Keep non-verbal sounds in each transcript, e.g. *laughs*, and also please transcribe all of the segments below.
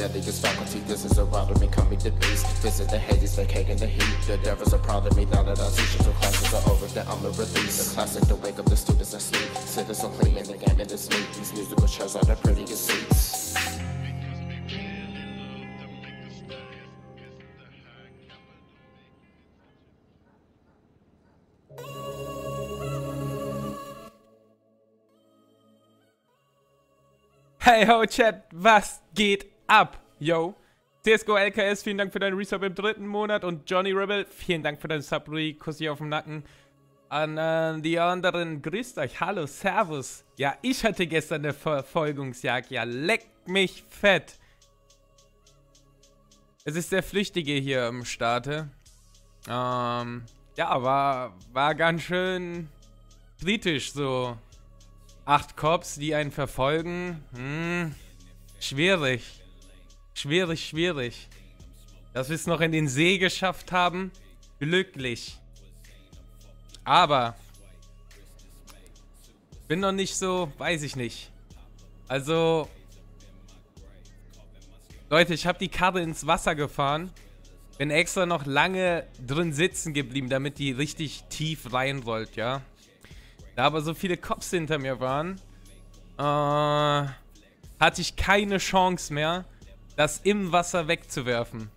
Faculty, this is a ride of me coming to peace. Visit the Hades, the cake and the heat. The devil's are proud of me now that our teachers and classes are over. That I'm a release. A classic to wake up the students that sleep. Citizen clean in the game and it's me. These musical chairs are the prettiest seats. Hey ho Chat, was geht ab? Yo. CSGO LKS, vielen Dank für deinen Resub im dritten Monat und Johnny Rebel, vielen Dank für deinen Subri, Kussi auf dem Nacken. An äh, die anderen, grüßt euch, hallo, servus. Ja, ich hatte gestern eine Verfolgungsjagd, ja, leck mich fett. Es ist der Flüchtige hier im Starte. Ähm, ja, war, war ganz schön kritisch so. Acht Cops, die einen verfolgen. Hm, schwierig. Schwierig, schwierig. Dass wir es noch in den See geschafft haben, glücklich. Aber bin noch nicht so, weiß ich nicht. Also, Leute, ich habe die Karre ins Wasser gefahren. Bin extra noch lange drin sitzen geblieben, damit die richtig tief reinrollt, ja. Da aber so viele Cops hinter mir waren, äh, hatte ich keine Chance mehr, das im Wasser wegzuwerfen.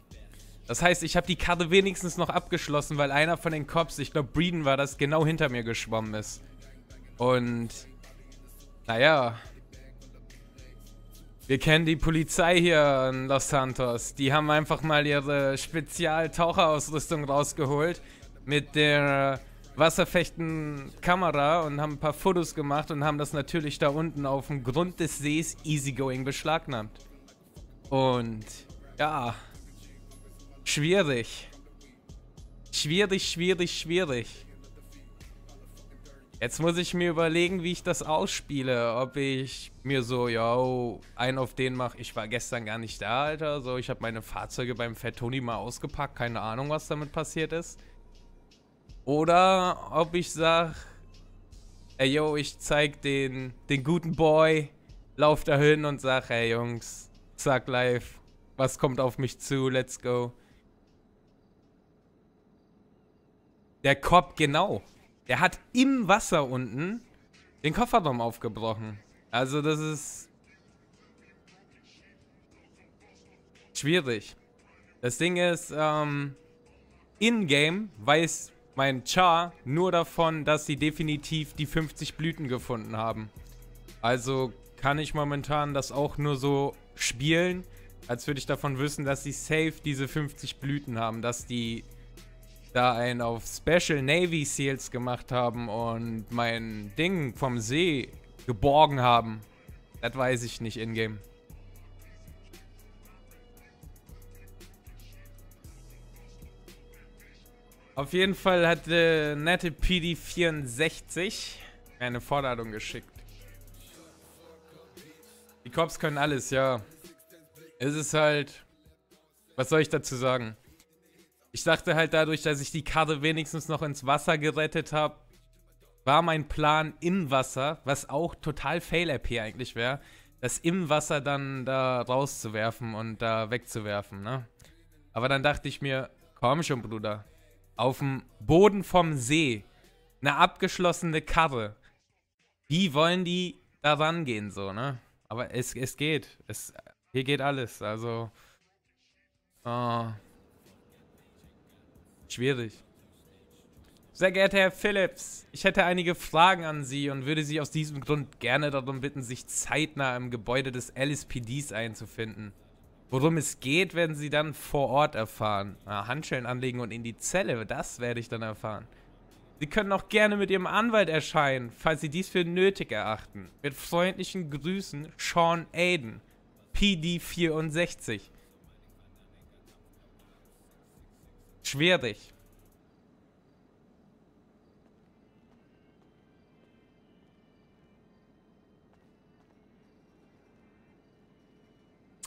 Das heißt, ich habe die Karte wenigstens noch abgeschlossen, weil einer von den Cops, ich glaube Breeden war das, genau hinter mir geschwommen ist. Und, naja, wir kennen die Polizei hier in Los Santos. Die haben einfach mal ihre Spezial-Taucherausrüstung rausgeholt mit der wasserfechten Kamera und haben ein paar Fotos gemacht und haben das natürlich da unten auf dem Grund des Sees easygoing beschlagnahmt. Und ja, schwierig. Schwierig, schwierig, schwierig. Jetzt muss ich mir überlegen, wie ich das ausspiele. Ob ich mir so, yo, einen auf den mache. Ich war gestern gar nicht da, Alter. So, ich habe meine Fahrzeuge beim Fat Tony mal ausgepackt. Keine Ahnung, was damit passiert ist. Oder ob ich sag, ey yo, ich zeig den, den guten Boy, lauf da hin und sag, ey Jungs, sag live, was kommt auf mich zu, let's go. Der Kopf, genau. Der hat im Wasser unten den Kofferraum aufgebrochen. Also das ist schwierig. Das Ding ist, ähm, in-game weiß mein Char nur davon, dass sie definitiv die 50 Blüten gefunden haben. Also kann ich momentan das auch nur so spielen, als würde ich davon wissen, dass sie safe diese 50 Blüten haben, dass die da einen auf Special Navy Seals gemacht haben und mein Ding vom See geborgen haben. Das weiß ich nicht in-game. Auf jeden Fall hat äh, nette PD64 eine Vorladung geschickt. Die Cops können alles, ja. Es ist halt... Was soll ich dazu sagen? Ich dachte halt dadurch, dass ich die Karte wenigstens noch ins Wasser gerettet habe, war mein Plan im Wasser, was auch total Fail-RP eigentlich wäre, das im Wasser dann da rauszuwerfen und da wegzuwerfen, ne? Aber dann dachte ich mir, komm schon, Bruder auf dem Boden vom See eine abgeschlossene Karre. Wie wollen die da rangehen, so, ne? Aber es, es geht. Es, hier geht alles. Also. Oh, schwierig. Sehr geehrter Herr Phillips, ich hätte einige Fragen an Sie und würde Sie aus diesem Grund gerne darum bitten, sich zeitnah im Gebäude des LSPDs einzufinden. Worum es geht, werden Sie dann vor Ort erfahren. Ah, Handschellen anlegen und in die Zelle, das werde ich dann erfahren. Sie können auch gerne mit Ihrem Anwalt erscheinen, falls Sie dies für nötig erachten. Mit freundlichen Grüßen, Sean Aiden, PD64. Schwierig.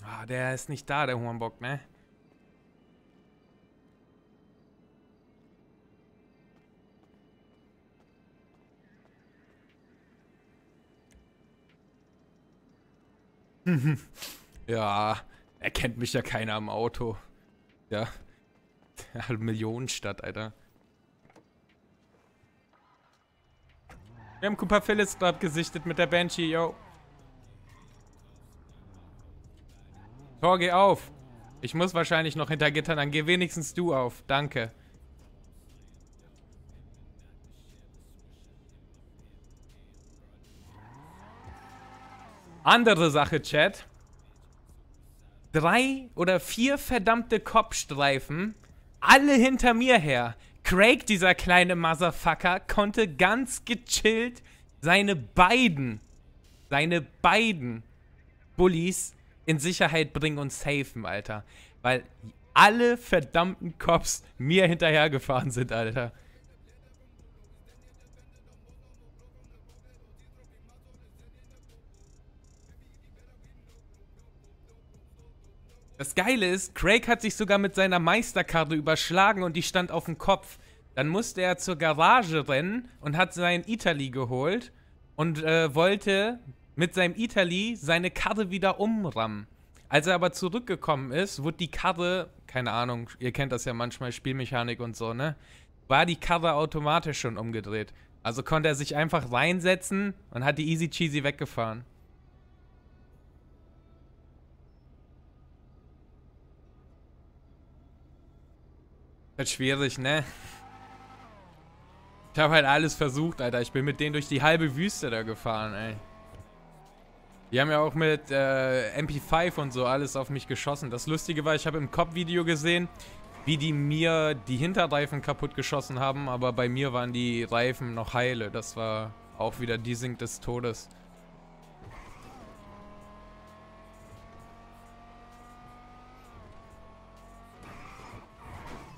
Ah, der ist nicht da, der Hornbock, ne? *laughs* ja, Erkennt mich ja keiner am Auto. Ja. *laughs* Millionenstadt, Alter. Wir haben Cooper Phillips gerade gesichtet mit der Banshee, yo. Tor, geh auf. Ich muss wahrscheinlich noch hinter Gittern, dann geh wenigstens du auf. Danke. Andere Sache, Chat. Drei oder vier verdammte Kopfstreifen, alle hinter mir her. Craig, dieser kleine Motherfucker, konnte ganz gechillt seine beiden, seine beiden Bullies in Sicherheit bringen und safen, Alter. Weil alle verdammten Cops mir hinterhergefahren sind, Alter. Das Geile ist, Craig hat sich sogar mit seiner Meisterkarte überschlagen und die stand auf dem Kopf. Dann musste er zur Garage rennen und hat sein Italy geholt und äh, wollte mit seinem Italy seine Karte wieder umrammen. Als er aber zurückgekommen ist, wurde die Karte, keine Ahnung, ihr kennt das ja manchmal, Spielmechanik und so, ne? War die Karte automatisch schon umgedreht. Also konnte er sich einfach reinsetzen und hat die easy cheesy weggefahren. Wird schwierig, ne? Ich habe halt alles versucht, Alter. Ich bin mit denen durch die halbe Wüste da gefahren, ey. Die haben ja auch mit äh, MP5 und so alles auf mich geschossen. Das Lustige war, ich habe im Cop-Video gesehen, wie die mir die Hinterreifen kaputt geschossen haben, aber bei mir waren die Reifen noch heile. Das war auch wieder die Sink des Todes.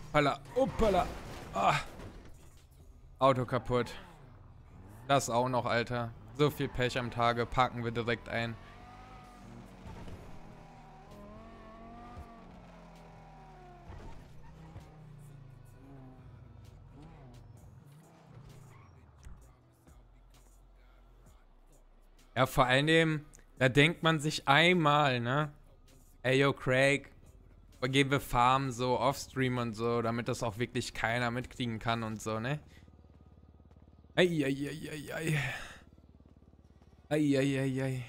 Hoppala, hoppala. Ah. Auto kaputt. Das auch noch, Alter. So viel Pech am Tage. Parken wir direkt ein. Ja, vor allem, da denkt man sich einmal, ne? Ey, yo, Craig, gehen wir Farm so offstream und so, damit das auch wirklich keiner mitkriegen kann und so, ne? Eieieiei. Eieieiei.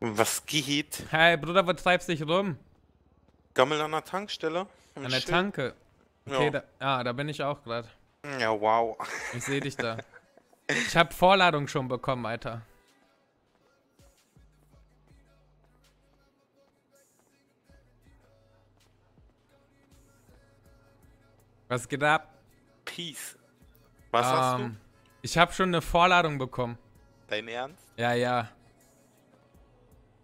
Was geht? Hey Bruder, was treibst dich rum? Gammel an der Tankstelle? An der Tanke. Okay, ja. Da, ah, da bin ich auch gerade. Ja, wow. Ich sehe dich da. *laughs* Ich habe Vorladung schon bekommen, Alter. Was geht ab? Peace. Was ähm, hast du? Ich habe schon eine Vorladung bekommen. Dein Ernst? Ja, ja.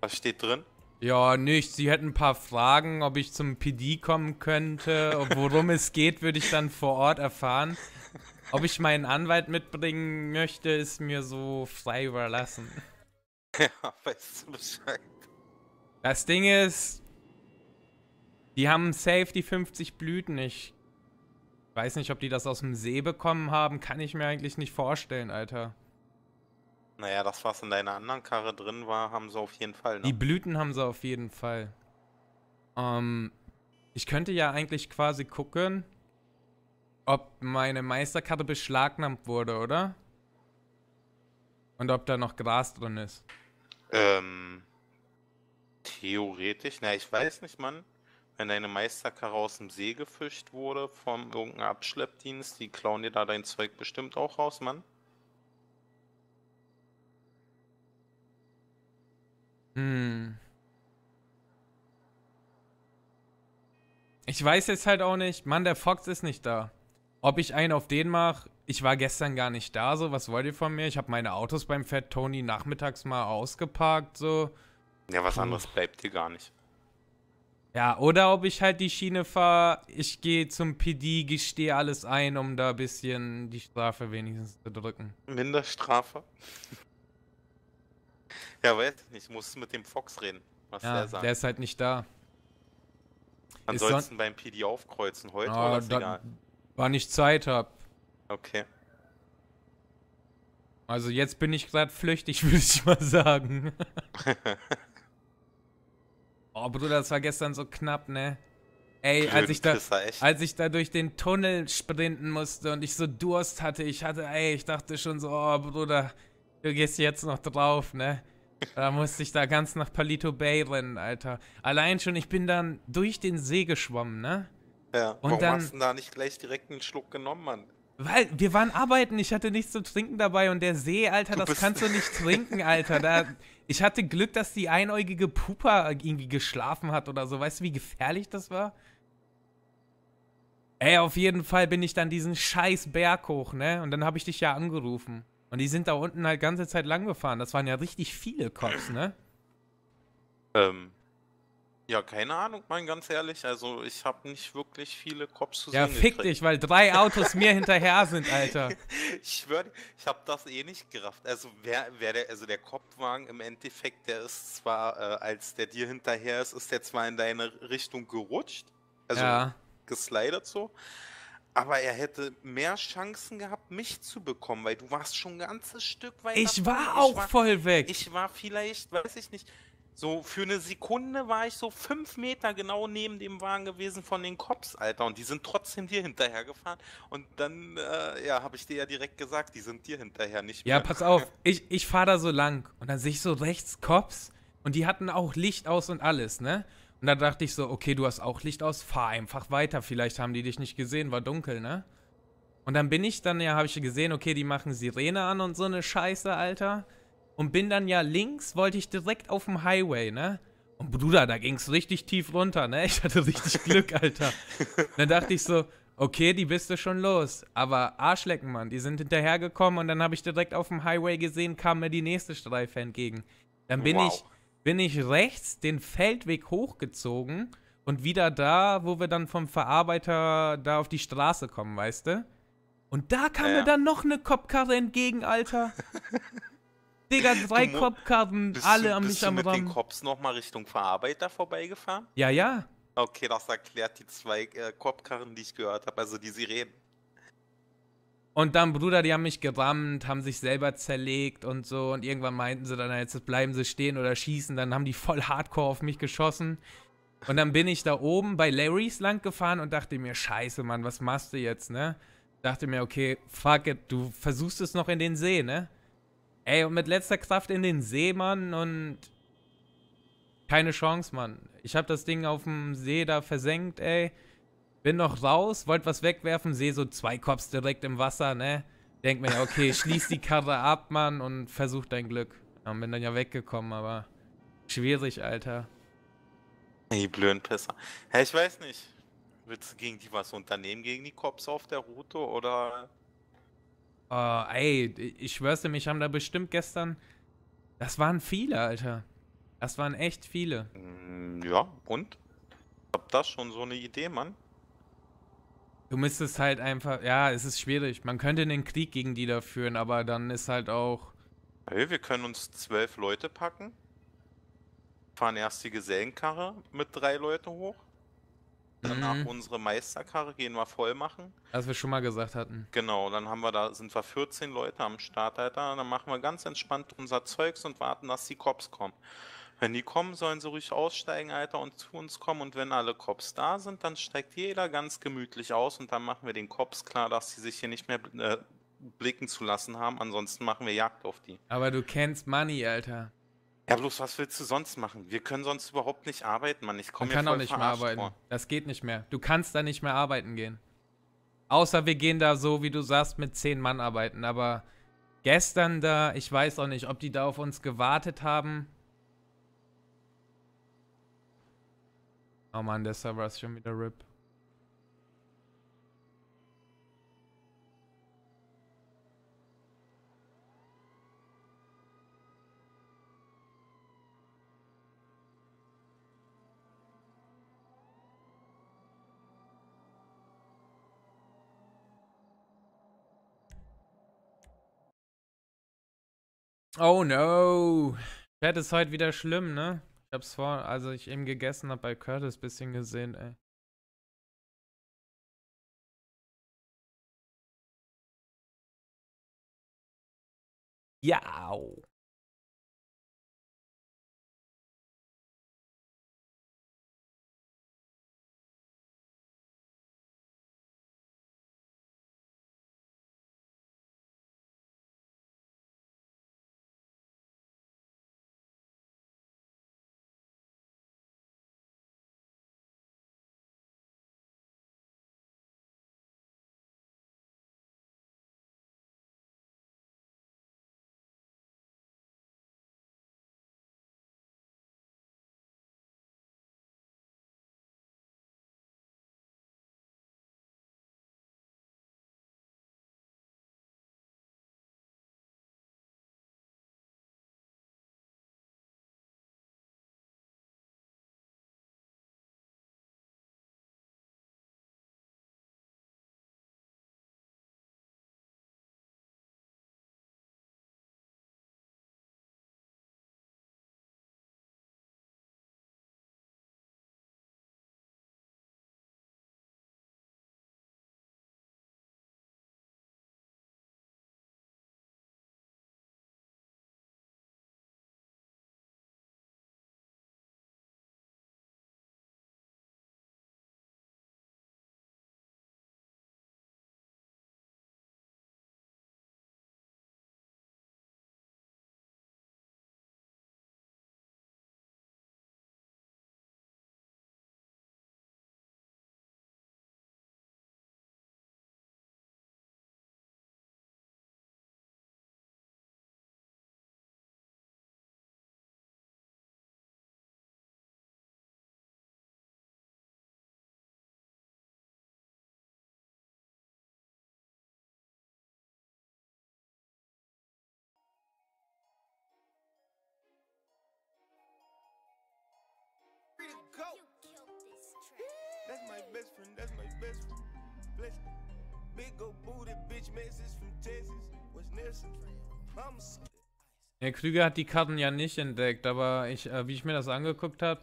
Was steht drin? Ja, nicht. Sie hätten ein paar Fragen, ob ich zum PD kommen könnte. Worum es geht, würde ich dann vor Ort erfahren. Ob ich meinen Anwalt mitbringen möchte, ist mir so frei überlassen. *laughs* Ja, weißt du Bescheid. Das Ding ist, die haben safe die 50 Blüten. Ich weiß nicht, ob die das aus dem See bekommen haben. Kann ich mir eigentlich nicht vorstellen, Alter. Naja, das, was in deiner anderen Karre drin war, haben sie auf jeden Fall. Ne? Die Blüten haben sie auf jeden Fall. Ähm, ich könnte ja eigentlich quasi gucken, ob meine Meisterkarte beschlagnahmt wurde, oder? Und ob da noch Gras drin ist. Ähm, theoretisch, na, ich weiß nicht, Mann. Wenn deine Meisterkarre aus dem See gefischt wurde vom irgendeinem Abschleppdienst, die klauen dir da dein Zeug bestimmt auch raus, Mann. Hm. Ich weiß jetzt halt auch nicht. Mann, der Fox ist nicht da. Ob ich einen auf den mache, ich war gestern gar nicht da, so. Was wollt ihr von mir? Ich habe meine Autos beim Fat Tony nachmittags mal ausgeparkt, so. Ja, was anderes bleibt hier gar nicht. Ja, oder ob ich halt die Schiene fahre, ich gehe zum PD, gestehe alles ein, um da ein bisschen die Strafe wenigstens zu drücken. Minderstrafe? Ja, weiß ich nicht. Ich muss mit dem Fox reden, was ja, der sagt. Der ist halt nicht da. Ansonsten beim PD aufkreuzen heute Ah, oder ist egal? Wann ich Zeit hab. Okay. Also jetzt bin ich gerade flüchtig, *laughs* würde ich mal sagen. *laughs* oh, Bruder, das war gestern so knapp, ne? Ey, als ich da, als ich da durch den Tunnel sprinten musste und ich so Durst hatte, ich hatte, ey, ich dachte schon so, oh Bruder, du gehst jetzt noch drauf, ne? Da musste ich da ganz nach Palito Bay rennen, Alter. Allein schon, ich bin dann durch den See geschwommen, ne? ja. und Warum dann- hast du da nicht gleich direkt einen Schluck genommen, Mann? Weil wir waren arbeiten, ich hatte nichts zu trinken dabei und der See, Alter, Du das kannst du nicht *laughs* trinken, Alter. Da, ich hatte Glück, dass die einäugige Pupa irgendwie geschlafen hat oder so. Weißt du, wie gefährlich das war? Ey, auf jeden Fall bin ich dann diesen scheiß Berg hoch, ne? Und dann habe ich dich ja angerufen. Und die sind da unten halt ganze Zeit lang gefahren. Das waren ja richtig viele Cops, ne? Ähm, ja, keine Ahnung, Mann, ganz ehrlich. Also, ich habe nicht wirklich viele Cops zu Ja, sehen fick gekriegt. dich, weil drei Autos mir hinterher sind, Alter. *laughs* Ich schwöre, ich habe das eh nicht gerafft. Also, wer, wer der, also der Kopfwagen im Endeffekt, der ist zwar, äh, als der dir hinterher ist, ist der zwar in deine Richtung gerutscht. Also, ja. geslidet so. Aber er hätte mehr Chancen gehabt, mich zu bekommen, weil du warst schon ein ganzes Stück weiter. Ich vorne. war auch voll weg. Ich war vielleicht, weiß ich nicht, so für eine Sekunde war ich so fünf Meter genau neben dem Wagen gewesen von den Cops, Alter. Und die sind trotzdem dir hinterhergefahren. Und dann, äh, ja, habe ich dir ja direkt gesagt, die sind dir hinterher, nicht Ja, mehr. pass auf, *laughs* ich, ich fahre da so lang und dann sehe ich so rechts Cops und die hatten auch Licht aus und alles, ne? Und da dachte ich so, okay, du hast auch Licht aus, fahr einfach weiter, vielleicht haben die dich nicht gesehen, war dunkel, ne? Und dann bin ich dann ja, habe ich gesehen, okay, die machen Sirene an und so eine Scheiße, Alter. Und bin dann ja links, wollte ich direkt auf dem Highway, ne? Und Bruder, da ging's richtig tief runter, ne? Ich hatte richtig Glück, *laughs* Alter. dann dachte ich so, okay, die bist du schon los. Aber Arschlecken, Mann, die sind hinterhergekommen und dann habe ich direkt auf dem Highway gesehen, kam mir die nächste Streife entgegen. Dann bin Wow. ich, bin ich rechts den Feldweg hochgezogen und wieder da, wo wir dann vom Verarbeiter da auf die Straße kommen, weißt du? Und da kam Ja. mir dann noch eine Kopfkarre entgegen, Alter. *laughs* Digga, drei Du Kopfkarren, Bist alle du, am bist mich du am mit den. Cops nochmal Richtung Verarbeiter vorbeigefahren? Ja, ja. Okay, das erklärt die zwei äh, Kopfkarren, die ich gehört habe, also die Sirenen. Und dann, Bruder, die haben mich gerammt, haben sich selber zerlegt und so. Und irgendwann meinten sie dann, jetzt bleiben sie stehen oder schießen. Dann haben die voll hardcore auf mich geschossen. Und dann bin ich da oben bei Larrys lang gefahren und dachte mir, scheiße, Mann, was machst du jetzt, ne? Dachte mir, okay, fuck it, du versuchst es noch in den See, ne? Ey, und mit letzter Kraft in den See, Mann, und keine Chance, Mann. Ich hab das Ding auf dem See da versenkt, ey. Bin noch raus, wollte was wegwerfen, sehe so zwei Cops direkt im Wasser, ne? Denk mir, ja, okay, *laughs* schließ die Karre ab, Mann, und versuch dein Glück. Ja, bin dann ja weggekommen, aber schwierig, Alter. Die blöden Pisser. Hä, ich weiß nicht. Willst du gegen die was unternehmen, gegen die Cops auf der Route oder? Oh, ey, ich schwör's dir, mich haben da bestimmt gestern. Das waren viele, Alter. Das waren echt viele. Mm, Ja, und? Ich hab das schon so eine Idee, Mann. Du müsstest halt einfach, ja, es ist schwierig. Man könnte einen Krieg gegen die da führen, aber dann ist halt auch. Hey, wir können uns zwölf Leute packen. Fahren erst die Gesellenkarre mit drei Leute hoch. Danach Mhm, unsere Meisterkarre gehen wir voll machen. was wir schon mal gesagt hatten. Genau, dann haben wir da, sind wir 14 Leute am Start, Alter. Dann machen wir ganz entspannt unser Zeugs und warten, dass die Cops kommen. Wenn die kommen, sollen sie ruhig aussteigen, Alter, und zu uns kommen. Und wenn alle Cops da sind, dann steigt jeder ganz gemütlich aus und dann machen wir den Cops klar, dass sie sich hier nicht mehr äh, blicken zu lassen haben. Ansonsten machen wir Jagd auf die. Aber du kennst Money, Alter. Ja, bloß was willst du sonst machen? Wir können sonst überhaupt nicht arbeiten, Mann. Ich Man komme kann auch nicht mehr arbeiten. Das geht nicht mehr. Du kannst da nicht mehr arbeiten gehen. Außer wir gehen da so, wie du sagst, mit zehn Mann arbeiten. Aber gestern da, ich weiß auch nicht, ob die da auf uns gewartet haben. Oh Mann, der Server ist schon wieder RIP. Oh no. Chat ist heute wieder schlimm, ne? Ich hab's vor, also ich eben gegessen hab bei Curtis bisschen gesehen, ey. Ja. Go. That's my best friend, that's my best friend. Bless me. Big old booty bitch message from Texas. What's Nelson? Mama said. Herr Krüger hat die Karten ja nicht entdeckt, aber ich, äh, wie ich mir das angeguckt habe,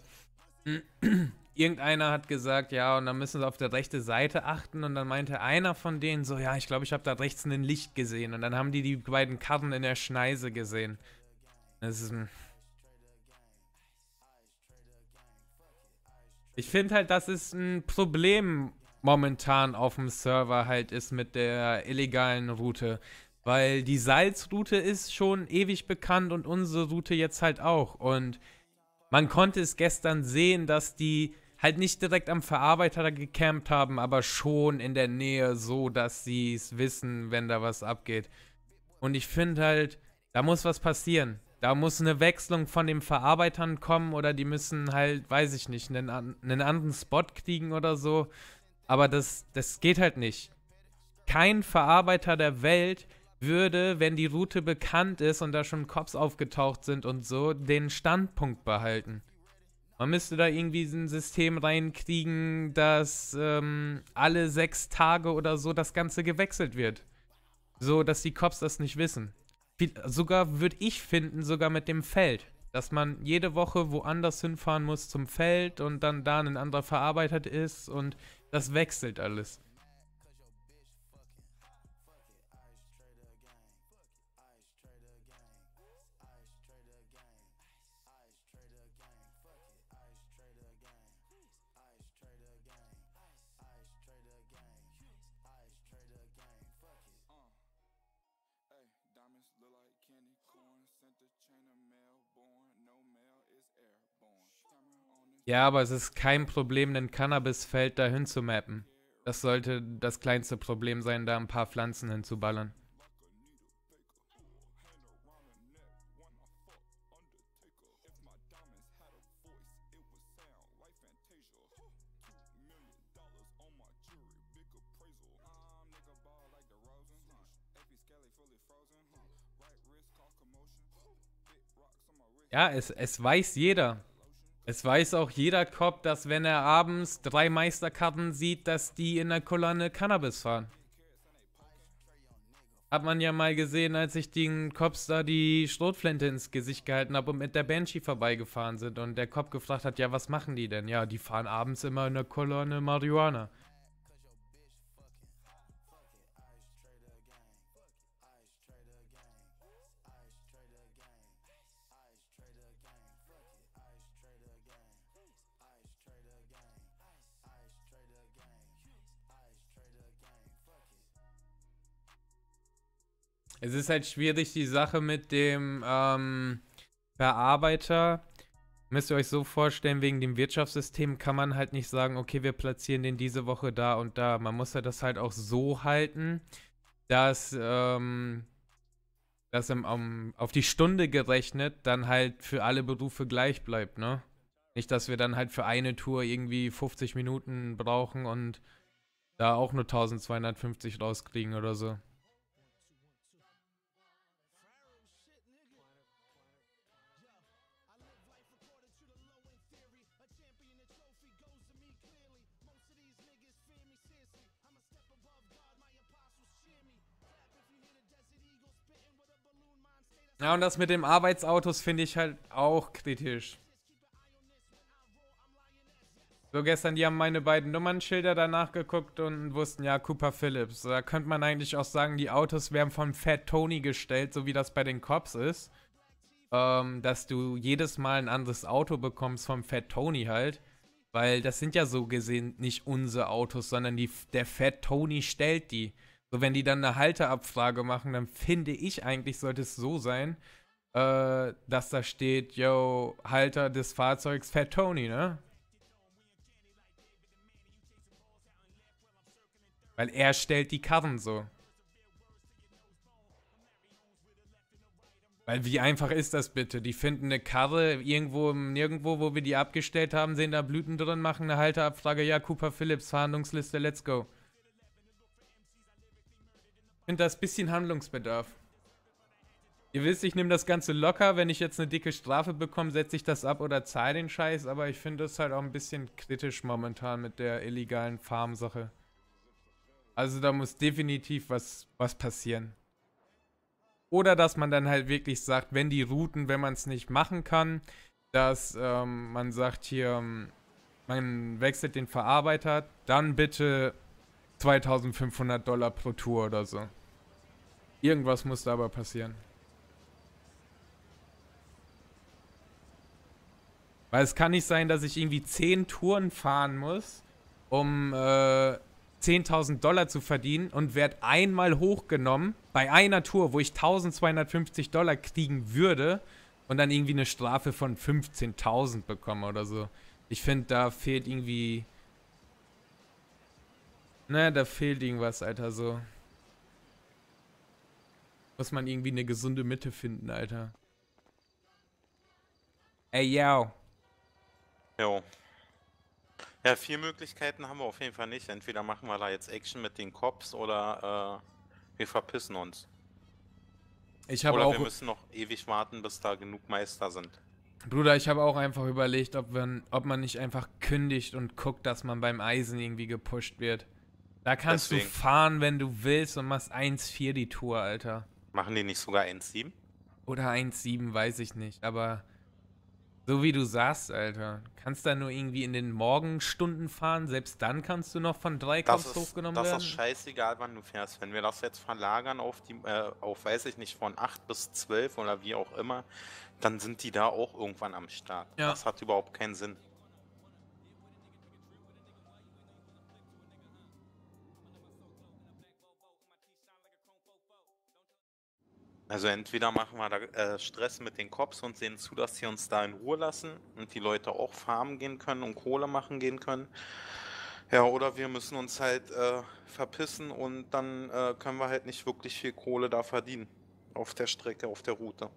*clears throat* irgendeiner hat gesagt, ja, und dann müssen sie auf der rechte Seite achten und dann meinte einer von denen so, ja, ich glaube, ich habe da rechts ein Licht gesehen und dann haben die die beiden Karten in der Schneise gesehen. Das ist ein... Ich finde halt, dass es ein Problem momentan auf dem Server halt ist mit der illegalen Route. Weil die Salzroute ist schon ewig bekannt und unsere Route jetzt halt auch. Und man konnte es gestern sehen, dass die halt nicht direkt am Verarbeiter gecampt haben, aber schon in der Nähe so, dass sie es wissen, wenn da was abgeht. Und ich finde halt, da muss was passieren. Da muss eine Wechslung von den Verarbeitern kommen oder die müssen halt, weiß ich nicht, einen, einen anderen Spot kriegen oder so. Aber das, das geht halt nicht. Kein Verarbeiter der Welt würde, wenn die Route bekannt ist und da schon Cops aufgetaucht sind und so, den Standpunkt behalten. Man müsste da irgendwie ein System reinkriegen, dass ähm, alle sechs Tage oder so das Ganze gewechselt wird. So, dass die Cops das nicht wissen. Sogar würde ich finden, sogar mit dem Feld. Dass man jede Woche woanders hinfahren muss zum Feld und dann da ein anderer verarbeitet ist und das wechselt alles. Ja, aber es ist kein Problem, ein Cannabisfeld dahin zu mappen. Das sollte das kleinste Problem sein, da ein paar Pflanzen hinzuballern. Ja, es, es weiß jeder. Es weiß auch jeder Cop, dass wenn er abends drei Meisterkarten sieht, dass die in der Kolonne Cannabis fahren. Hat man ja mal gesehen, als ich den Cops da die Schrotflinte ins Gesicht gehalten habe und mit der Banshee vorbeigefahren sind und der Cop gefragt hat, ja, was machen die denn? Ja, die fahren abends immer in der Kolonne Marihuana. Es ist halt schwierig, die Sache mit dem ähm, Verarbeiter. Müsst ihr euch so vorstellen, wegen dem Wirtschaftssystem kann man halt nicht sagen, okay, wir platzieren den diese Woche da und da. Man muss ja das halt auch so halten, dass ähm, das im, um, auf die Stunde gerechnet dann halt für alle Berufe gleich bleibt, ne? Nicht, dass wir dann halt für eine Tour irgendwie 50 Minuten brauchen und da auch nur 1250 rauskriegen oder so. Ja, und das mit dem Arbeitsautos finde ich halt auch kritisch. So, gestern, die haben meine beiden Nummernschilder danach geguckt und wussten, ja, Cooper Phillips. Da könnte man eigentlich auch sagen, die Autos werden von Fat Tony gestellt, so wie das bei den Cops ist. Ähm, dass du jedes Mal ein anderes Auto bekommst vom Fat Tony halt. Weil das sind ja so gesehen nicht unsere Autos, sondern die, der Fat Tony stellt die. So, wenn die dann eine Halteabfrage machen, dann finde ich eigentlich, sollte es so sein, äh, dass da steht, yo, Halter des Fahrzeugs Fat Tony, ne? Weil er stellt die Karren so. Weil wie einfach ist das bitte? Die finden eine Karre irgendwo, nirgendwo, wo wir die abgestellt haben, sehen da Blüten drin, machen eine Halteabfrage. Ja, Cooper Phillips, Verhandlungsliste, let's go. Finde das bisschen Handlungsbedarf. Ihr wisst, ich nehme das Ganze locker. Wenn ich jetzt eine dicke Strafe bekomme, setze ich das ab oder zahle den Scheiß. Aber ich finde das halt auch ein bisschen kritisch momentan mit der illegalen Farm-Sache. Also da muss definitiv was, was passieren. Oder dass man dann halt wirklich sagt, wenn die Routen, wenn man es nicht machen kann, dass ähm, man sagt hier, ähm, man wechselt den Verarbeiter, dann bitte 2500 Dollar pro Tour oder so. Irgendwas muss da aber passieren. Weil es kann nicht sein, dass ich irgendwie 10 Touren fahren muss, um äh, 10.000 Dollar zu verdienen und werde einmal hochgenommen bei einer Tour, wo ich 1250 Dollar kriegen würde und dann irgendwie eine Strafe von 15.000 bekomme oder so. Ich finde, da fehlt irgendwie. Ne, da fehlt irgendwas, Alter, so. Muss man irgendwie eine gesunde Mitte finden, Alter. Ey, yo. Jo. Ja, vier Möglichkeiten haben wir auf jeden Fall nicht. Entweder machen wir da jetzt Action mit den Cops oder äh, wir verpissen uns. Ich habe auch. wir müssen noch ewig warten, bis da genug Meister sind. Bruder, ich habe auch einfach überlegt, ob, man, ob man nicht einfach kündigt und guckt, dass man beim Eisen irgendwie gepusht wird. Da kannst Deswegen. du fahren, wenn du willst und machst 1,4 die Tour, Alter. Machen die nicht sogar 1-7? Oder 1,7, weiß ich nicht. Aber so wie du sagst, Alter, kannst da nur irgendwie in den Morgenstunden fahren. Selbst dann kannst du noch von drei Das Cops ist, hochgenommen das werden. ist scheißegal, wann du fährst. Wenn wir das jetzt verlagern auf die, äh, auf weiß ich nicht, von 8 bis 12 oder wie auch immer, dann sind die da auch irgendwann am Start. Ja. Das hat überhaupt keinen Sinn. Also entweder machen wir da äh, Stress mit den Cops und sehen zu, dass sie uns da in Ruhe lassen und die Leute auch farmen gehen können und Kohle machen gehen können. Ja, oder wir müssen uns halt äh, verpissen und dann äh, können wir halt nicht wirklich viel Kohle da verdienen. Auf der Strecke, auf der Route.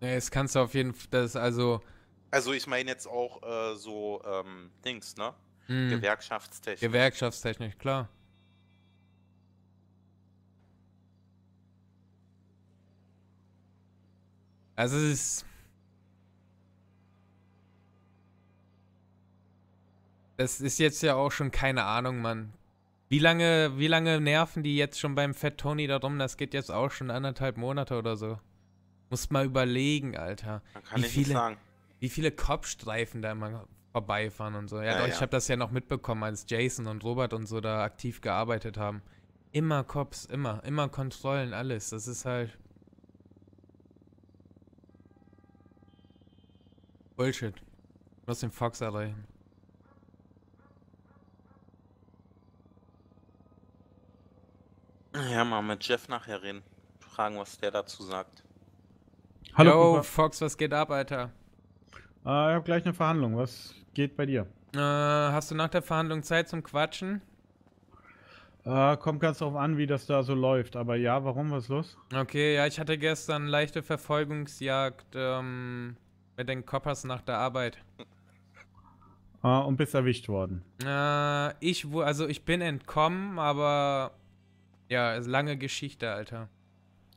Nee, das kannst du auf jeden Fall. Das also. Also ich meine jetzt auch äh, so ähm, Dings, ne? Mh, Gewerkschaftstechnisch. Gewerkschaftstechnisch, klar. Also es ist. Das ist jetzt ja auch schon keine Ahnung, Mann. Wie lange, wie lange nerven die jetzt schon beim Fat Tony darum? Das geht jetzt auch schon anderthalb Monate oder so. Muss mal überlegen, Alter. Man kann wie ich viele- sagen. Wie viele Kopfstreifen da immer vorbeifahren und so. Ja, Ja, doch, ja. ich habe das ja noch mitbekommen, als Jason und Robert und so da aktiv gearbeitet haben. Immer Cops, immer, immer Kontrollen, alles. Das ist halt. Bullshit. Muss den Fox erreichen. Ja, mal mit Jeff nachher reden. Fragen, was der dazu sagt. Hallo, Yo. Fox, was geht ab, Alter? Äh, ich habe gleich eine Verhandlung. Was geht bei dir? Äh, hast du nach der Verhandlung Zeit zum Quatschen? Äh, kommt ganz drauf an, wie das da so läuft. Aber ja, warum? Was ist los? Okay, ja, ich hatte gestern leichte Verfolgungsjagd ähm, mit den Coppers nach der Arbeit. Äh, und bist erwischt worden. Äh, ich, wo, also ich bin entkommen, aber ja, ist lange Geschichte, Alter.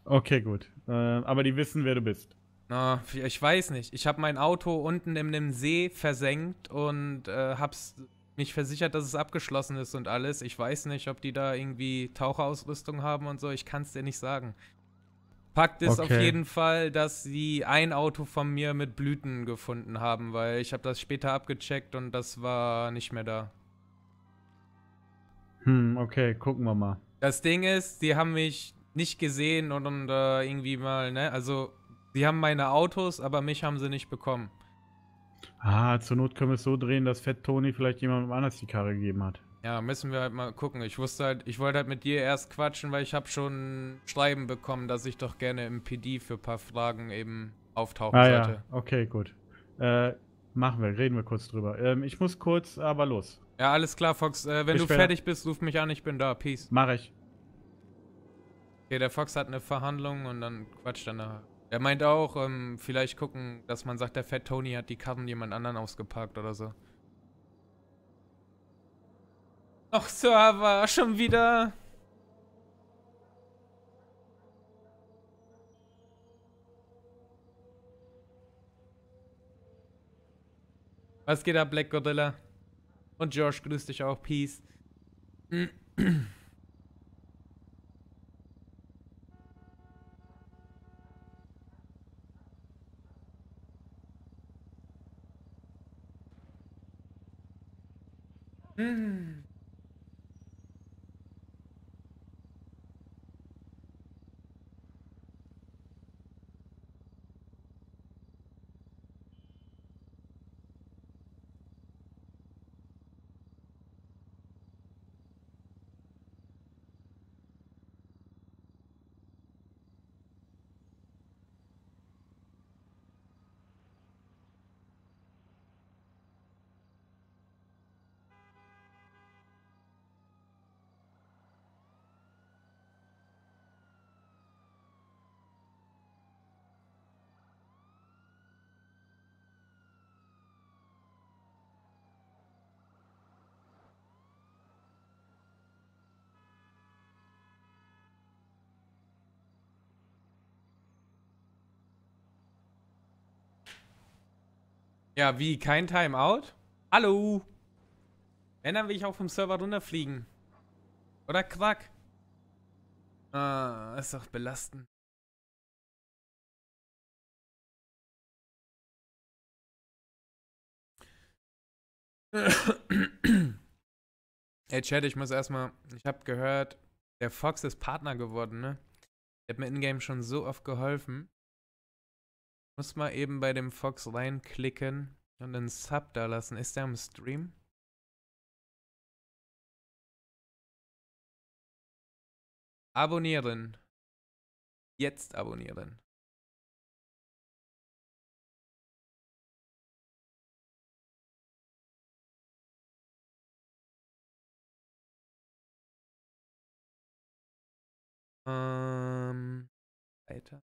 Okay, gut. Äh, aber die wissen, wer du bist. Na, ich weiß nicht. Ich habe mein Auto unten in einem See versenkt und äh, hab's mich versichert, dass es abgeschlossen ist und alles. Ich weiß nicht, ob die da irgendwie Taucherausrüstung haben und so. Ich kann es dir nicht sagen. Fakt ist auf Okay. jeden Fall, dass sie ein Auto von mir mit Blüten gefunden haben, weil ich habe das später abgecheckt und das war nicht mehr da. Hm, okay, gucken wir mal. Das Ding ist, die haben mich nicht gesehen und, und äh, irgendwie mal, ne? Also, sie haben meine Autos, aber mich haben sie nicht bekommen. Ah, zur Not können wir es so drehen, dass Fett Tony vielleicht jemandem anders die Karre gegeben hat. Ja, müssen wir halt mal gucken. Ich wusste halt, ich wollte halt mit dir erst quatschen, weil ich habe schon Schreiben bekommen, dass ich doch gerne im PD für ein paar Fragen eben auftauchen Ah sollte. ja, okay, gut. Äh, machen wir, reden wir kurz drüber. Ähm, ich muss kurz, aber los. Ja, alles klar, Fox. Äh, wenn Bis du fertig bist, ruf mich an, ich bin da. Peace. Mach ich. Okay, der Fox hat eine Verhandlung und dann quatscht er nachher. Er meint auch, ähm, vielleicht gucken, dass man sagt, der Fat Tony hat die Karten jemand anderen ausgeparkt oder so. Ach, Server, schon wieder. Was geht ab, Black Gorilla? Und Josh, grüß dich auch, Peace. *clears throat* Ja, wie? Kein Timeout? Hallo? Wenn, dann will ich auch vom Server runterfliegen. Oder Quack? Ah, ist doch belastend. Ey, Chat, ich muss erstmal. Ich habe gehört, der Fox ist Partner geworden, ne? Der hat mir in-game schon so oft geholfen. Muss mal eben bei dem Fox reinklicken und einen Sub da lassen. Ist der am Stream? Abonnieren. Jetzt abonnieren. Ähm, weiter.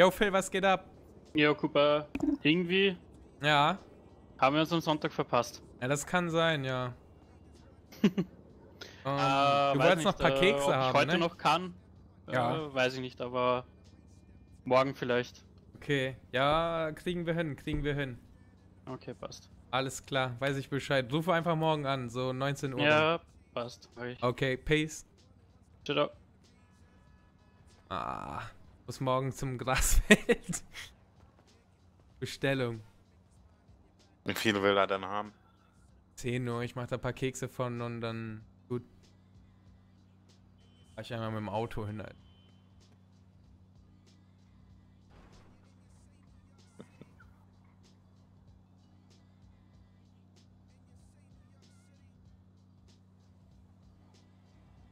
Yo, Phil, was geht ab? Ja, Cooper, irgendwie Ja. haben wir uns am Sonntag verpasst. Ja, das kann sein, ja. *laughs* ähm, Äh, du wolltest noch ein paar nicht, Kekse äh, ob haben, ich heute ne? noch kann, Ja. äh, weiß ich nicht, aber morgen vielleicht. Okay, ja, kriegen wir hin, kriegen wir hin. Okay, passt. Alles klar, weiß ich Bescheid. Rufe einfach morgen an, so 19 Uhr. Ja, passt. Ich. Okay, peace. Ciao. Ah, muss morgen zum Grasfeld. *laughs* Bestellung. Wie viele will er denn haben? 10 Uhr, ich mach da ein paar Kekse von und dann gut. Fahr ich einmal mit dem Auto hin. Alter.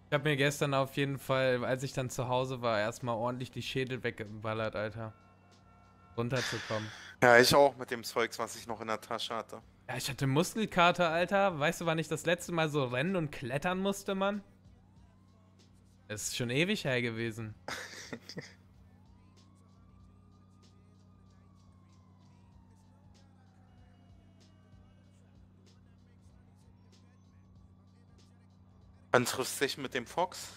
Ich hab mir gestern auf jeden Fall, als ich dann zu Hause war, erstmal ordentlich die Schädel weggeballert, Alter. Runterzukommen. Ja, ich auch mit dem Zeugs, was ich noch in der Tasche hatte. Ja, ich hatte Muskelkater, Alter. Weißt du, wann ich das letzte Mal so rennen und klettern musste, Mann? Das ist schon ewig her gewesen. *laughs* Wann triffst du dich mit dem Fox?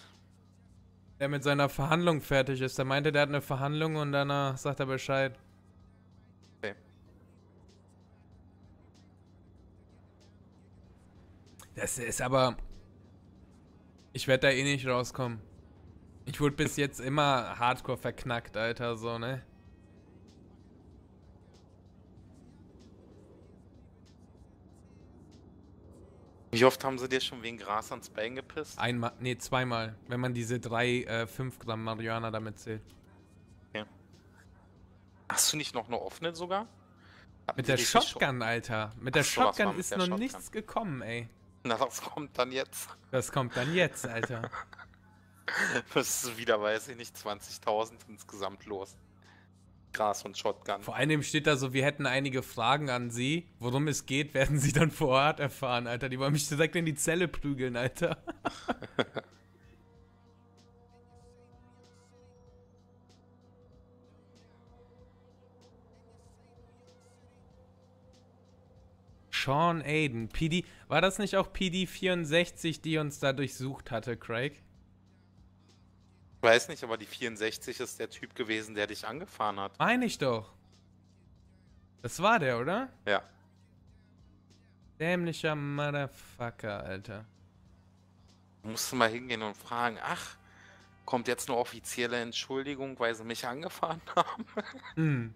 Der mit seiner Verhandlung fertig ist. Der meinte, der hat eine Verhandlung und danach sagt er Bescheid. Okay. Das ist aber. Ich werde da eh nicht rauskommen. Ich wurde bis jetzt immer hardcore verknackt, Alter, so, ne? Wie oft haben sie dir schon wegen Gras ans Bein gepisst? Einmal, nee, zweimal. Wenn man diese drei, äh, 5 Gramm Marihuana damit zählt. Hast du nicht noch eine offene sogar? Hatten Mit der Shotgun, Alter. Mit der Ach Shotgun mit ist der noch Shotgun? nichts gekommen, ey. Schon? Na, das kommt dann jetzt. Das kommt dann jetzt, Alter. *laughs* Das ist wieder, weiß ich nicht, 20.000 insgesamt los. Gras und Shotgun. Vor allem steht da so, wir hätten einige Fragen an Sie. Worum es geht, *laughs* werden Sie dann vor Ort erfahren, Alter. Die wollen mich direkt in die Zelle prügeln, Alter. *laughs* Sean Aiden, PD. War das nicht auch PD64, die uns da durchsucht hatte, Craig? Weiß nicht, aber die 64 ist der Typ gewesen, der dich angefahren hat. Meine ich doch. Das war der, oder? Ja. Dämlicher Motherfucker, Alter. Musst du mal hingehen und fragen, ach, kommt jetzt eine offizielle Entschuldigung, weil sie mich angefahren *laughs* haben? Hm.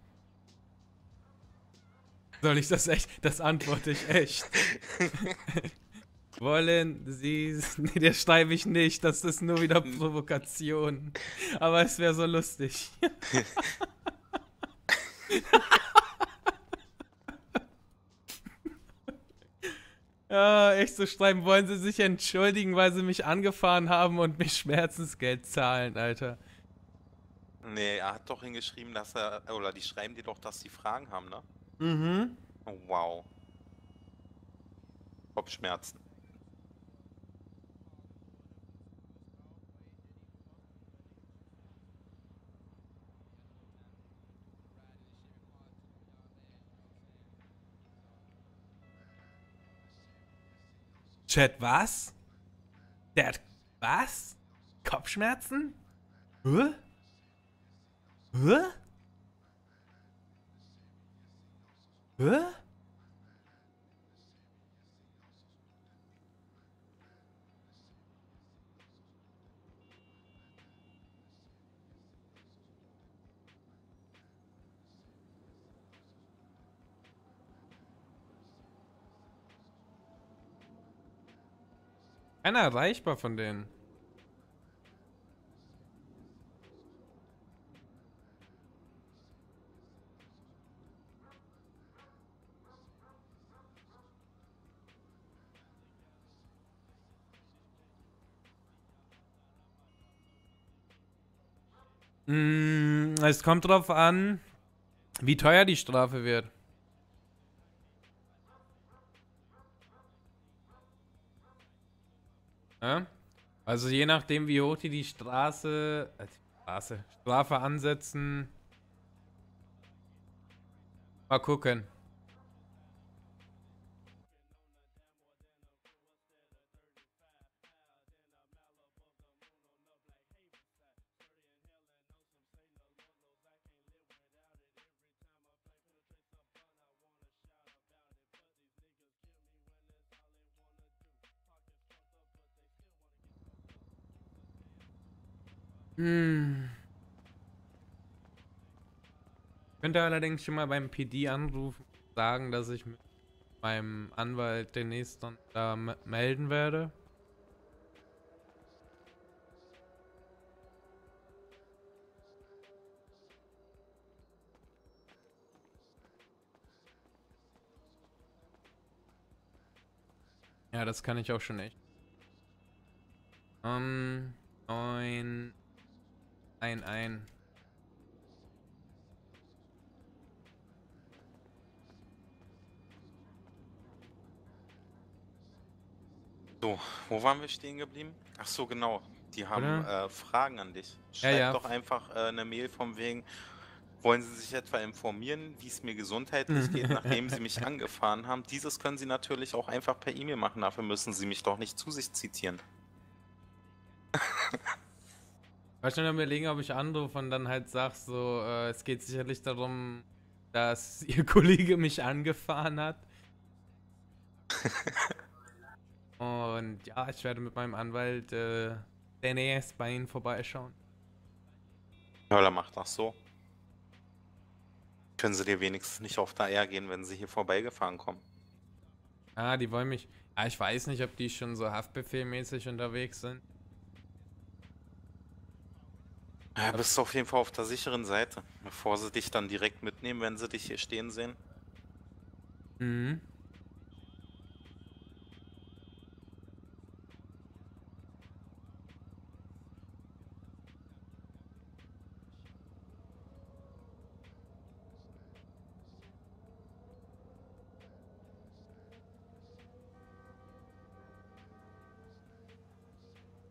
Soll ich das echt? Das antworte ich echt. *laughs* Wollen Sie. *laughs* Nee, der schreibe ich nicht. Das ist nur wieder Provokation. Aber es wäre so lustig. *laughs* Ja, echt so schreiben. Wollen Sie sich entschuldigen, weil Sie mich angefahren haben und mich Schmerzensgeld zahlen, Alter? Nee, er hat doch hingeschrieben, dass er, oder die schreiben dir doch, dass sie Fragen haben, ne? Mhm. Oh, wow. Kopfschmerzen. Chat, was? Der hat. Was? Kopfschmerzen? Hä? Hä? Hä? Keiner erreichbar von denen. Mm, es kommt drauf an, wie teuer die Strafe wird. Ja? Also je nachdem, wie hoch die die Straße, äh, die Straße, Strafe ansetzen. Mal gucken. Hm. Könnte allerdings schon mal beim PD anrufen, sagen, dass ich mit meinem Anwalt demnächst dann da melden werde. Ja, das kann ich auch schon echt. Ähm, neun, ein, ein. So, wo waren wir stehen geblieben? Ach so, genau. Die haben äh, Fragen an dich. Ja, Schreib ja. doch einfach äh, eine Mail vom wegen, wollen Sie sich etwa informieren, wie es mir gesundheitlich geht, *laughs* nachdem Sie mich angefahren haben? Dieses können Sie natürlich auch einfach per E-Mail machen. Dafür müssen Sie mich doch nicht zu sich zitieren. *laughs* Ich schon überlegen, ob ich anrufe und dann halt sag so, äh, es geht sicherlich darum, dass *laughs* ihr Kollege mich angefahren hat. *laughs* und ja, ich werde mit meinem Anwalt äh, demnächst bei Ihnen vorbeischauen. Höller macht das so. Können Sie dir wenigstens nicht auf der R gehen, wenn Sie hier vorbeigefahren kommen? Ah, die wollen mich. Ah, ich weiß nicht, ob die schon so haftbefehlmäßig unterwegs sind. Ja, bist du auf jeden Fall auf der sicheren Seite, bevor sie dich dann direkt mitnehmen, wenn sie dich hier stehen sehen. Mhm.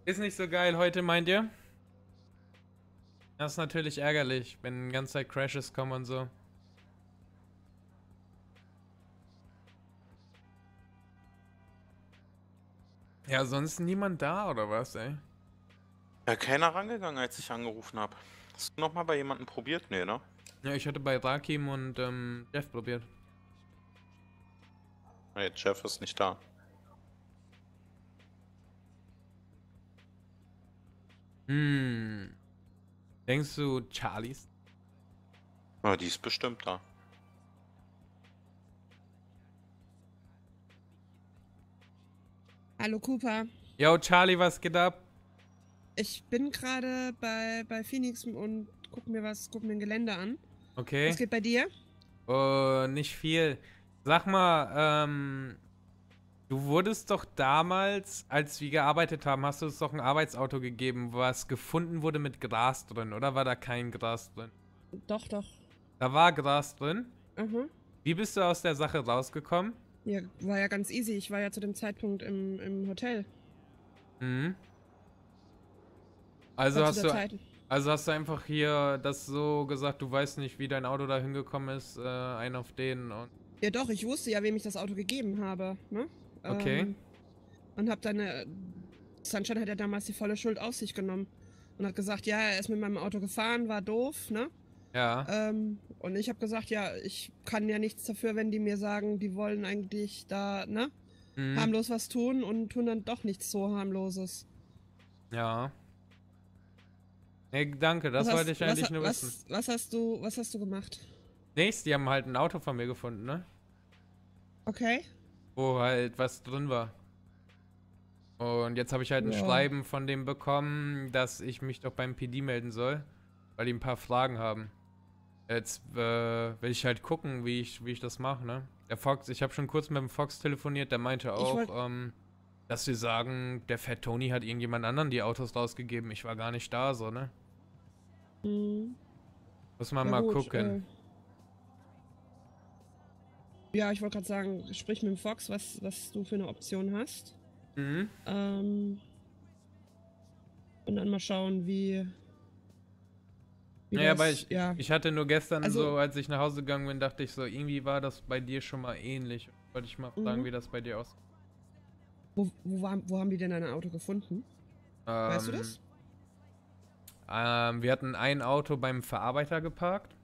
Ist nicht so geil heute, meint ihr? Das ist natürlich ärgerlich, wenn die ganze Zeit Crashes kommen und so. Ja, sonst niemand da oder was, ey? Ja, keiner rangegangen, als ich angerufen habe. Hast du nochmal bei jemandem probiert? Nee, ne? Ja, ich hatte bei Rakim und ähm, Jeff probiert. Nee, Jeff ist nicht da. Hm. Denkst du, Charlies? Ja, die ist bestimmt da. Hallo Cooper. Yo, Charlie, was geht ab? Ich bin gerade bei, bei Phoenix und guck mir was, guck mir ein Gelände an. Okay. Was geht bei dir? Oh, nicht viel. Sag mal, ähm, du wurdest doch damals, als wir gearbeitet haben, hast du uns doch ein Arbeitsauto gegeben, was gefunden wurde mit Gras drin, oder war da kein Gras drin? Doch, doch. Da war Gras drin. Mhm. Wie bist du aus der Sache rausgekommen? Ja, war ja ganz easy. Ich war ja zu dem Zeitpunkt im, im Hotel. Mhm. Also War hast du, Zeit. also hast du einfach hier das so gesagt, du weißt nicht, wie dein Auto da hingekommen ist, äh, ein auf den und Ja, doch, ich wusste ja, wem ich das Auto gegeben habe. Ne? Okay. Ähm, und hab dann. Äh, Sunshine hat ja damals die volle Schuld auf sich genommen. Und hat gesagt, ja, er ist mit meinem Auto gefahren, war doof, ne? ja. Ähm, und ich habe gesagt, ja, ich kann ja nichts dafür, wenn die mir sagen, die wollen eigentlich da, ne? Mhm. harmlos was tun und tun dann doch nichts so harmloses. Ja. Nee, danke, das Was wollte hast- ich eigentlich was, nur was, wissen. Was hast du, was hast du gemacht? Nächst, die haben halt ein Auto von mir gefunden, ne? Okay. Wo halt was drin war. Und jetzt habe ich halt ein Ja. Schreiben von dem bekommen, dass ich mich doch beim PD melden soll, weil die ein paar Fragen haben. Jetzt äh, will ich halt gucken, wie ich, wie ich das mache, ne? Der Fox, ich habe schon kurz mit dem Fox telefoniert, der meinte auch, ähm, dass sie sagen, der Fat Tony hat irgendjemand anderen die Autos rausgegeben. Ich war gar nicht da, so, ne? Hm. Muss man Ja, mal gut, gucken. Ja, ich wollte gerade sagen, sprich mit dem Fox, was, was du für eine Option hast. Mhm. Ähm, und dann mal schauen, wie, Wie Naja, das- aber ich, ja. ich hatte nur gestern Also- so, als ich nach Hause gegangen bin, dachte ich so, irgendwie war das bei dir schon mal ähnlich. Wollte ich mal fragen, Mhm. wie das bei dir aussieht. Wo, wo, war, wo haben die denn dein Auto gefunden? Weißt du das? Ähm, wir hatten ein Auto beim Verarbeiter geparkt.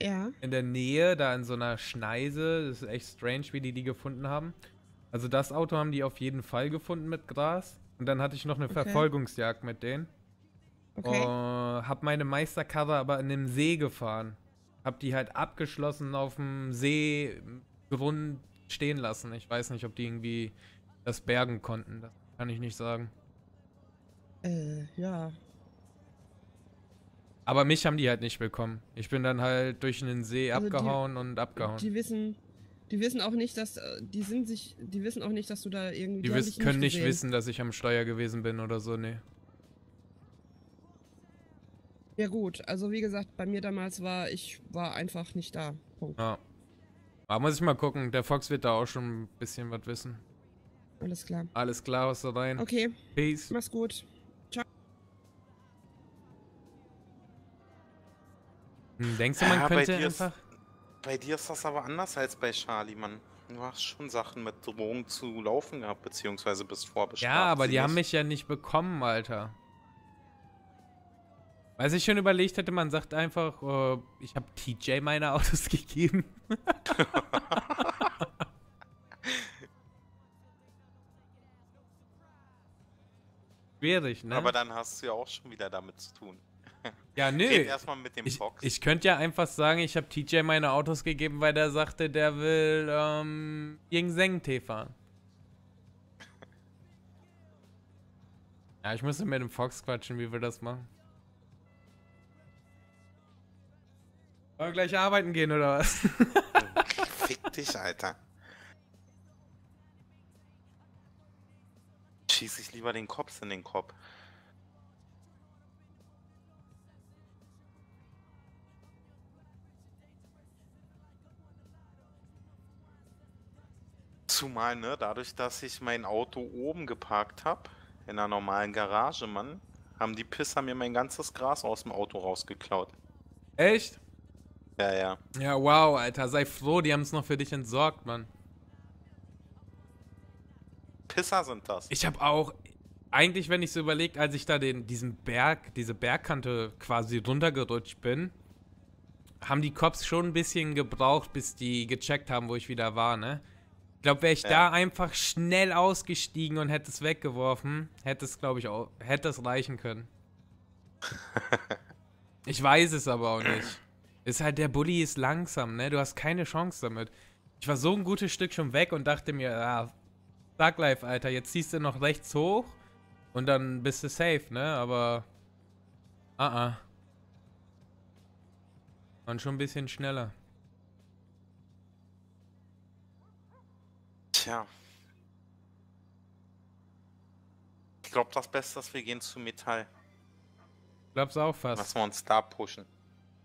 Ja. In der Nähe, da in so einer Schneise. Das ist echt strange, wie die die gefunden haben. Also das Auto haben die auf jeden Fall gefunden mit Gras. Und dann hatte ich noch eine Okay. Verfolgungsjagd mit denen. Okay. Äh, hab meine Meisterkarre aber in einem See gefahren. Hab die halt abgeschlossen auf dem Seegrund stehen lassen. Ich weiß nicht, ob die irgendwie das bergen konnten. Das kann ich nicht sagen. Äh, ja. Aber mich haben die halt nicht bekommen. Ich bin dann halt durch einen See Also die- abgehauen und abgehauen. Die wissen, die wissen auch nicht, dass, äh, die sind sich, die wissen auch nicht, dass du da irgendwie. Die haben wiss, dich können nicht wissen, dass ich am Steuer gewesen bin oder so, nee. Ja gut, also wie gesagt, bei mir damals war, ich war einfach nicht da. Punkt. Ja. Aber muss ich mal gucken, der Fox wird da auch schon ein bisschen was wissen. Alles klar. Alles klar, was da rein. Okay, Peace. mach's gut. Denkst du, man Ja, bei könnte ist- einfach... Bei dir ist das aber anders als bei Charlie, Mann. Du hast schon Sachen mit Drogen zu laufen gehabt, beziehungsweise bist vorbestraft. Ja, aber die haben mich ja nicht bekommen, Alter. Weiß ich schon überlegt hätte, man sagt einfach, äh, ich habe TJ meine Autos *laughs* gegeben. *laughs* Schwierig, ne? Aber dann hast du ja auch schon wieder damit zu tun. *laughs* ja, nö. Red erstmal mit dem Ich, Fox. ich könnte ja einfach sagen, ich habe TJ meine Autos gegeben, weil der sagte, der will ähm, gegen Seng-Tee fahren. *laughs* Ja, ich müsste mit dem Fox quatschen, wie wir das machen. Wollen wir gleich arbeiten gehen, oder was? *laughs* Fick dich, Alter. Schieß ich lieber den Kopf in den Kopf. Zumal, ne, dadurch, dass ich mein Auto oben geparkt habe, in einer normalen Garage, Mann, haben die Pisser mir mein ganzes Gras aus dem Auto rausgeklaut. Echt? Ja, ja. Ja, wow, Alter, sei froh, die haben es noch für dich entsorgt, Mann. Pisser sind das. Ich habe auch, eigentlich, wenn ich so überlegt, als ich da den, diesen Berg, diese Bergkante quasi runtergerutscht bin, haben die Cops schon ein bisschen gebraucht, bis die gecheckt haben, wo ich wieder war, ne? Ich glaube, wäre ich Ja. da einfach schnell ausgestiegen und hätte es weggeworfen, hätte es, glaube ich, auch, hätte es reichen können. *laughs* ich weiß es aber auch nicht. Ist halt, der Bulli ist langsam, ne? Du hast keine Chance damit. Ich war so ein gutes Stück schon weg und dachte mir, ja, Dark Life, Alter, jetzt ziehst du noch rechts hoch und dann bist du safe, ne? Aber. Ah, ah. Und schon ein bisschen schneller. Tja. Ich glaube, das Beste ist, wir gehen zu Metall. Glaub's auch fast. Lass wir uns da pushen.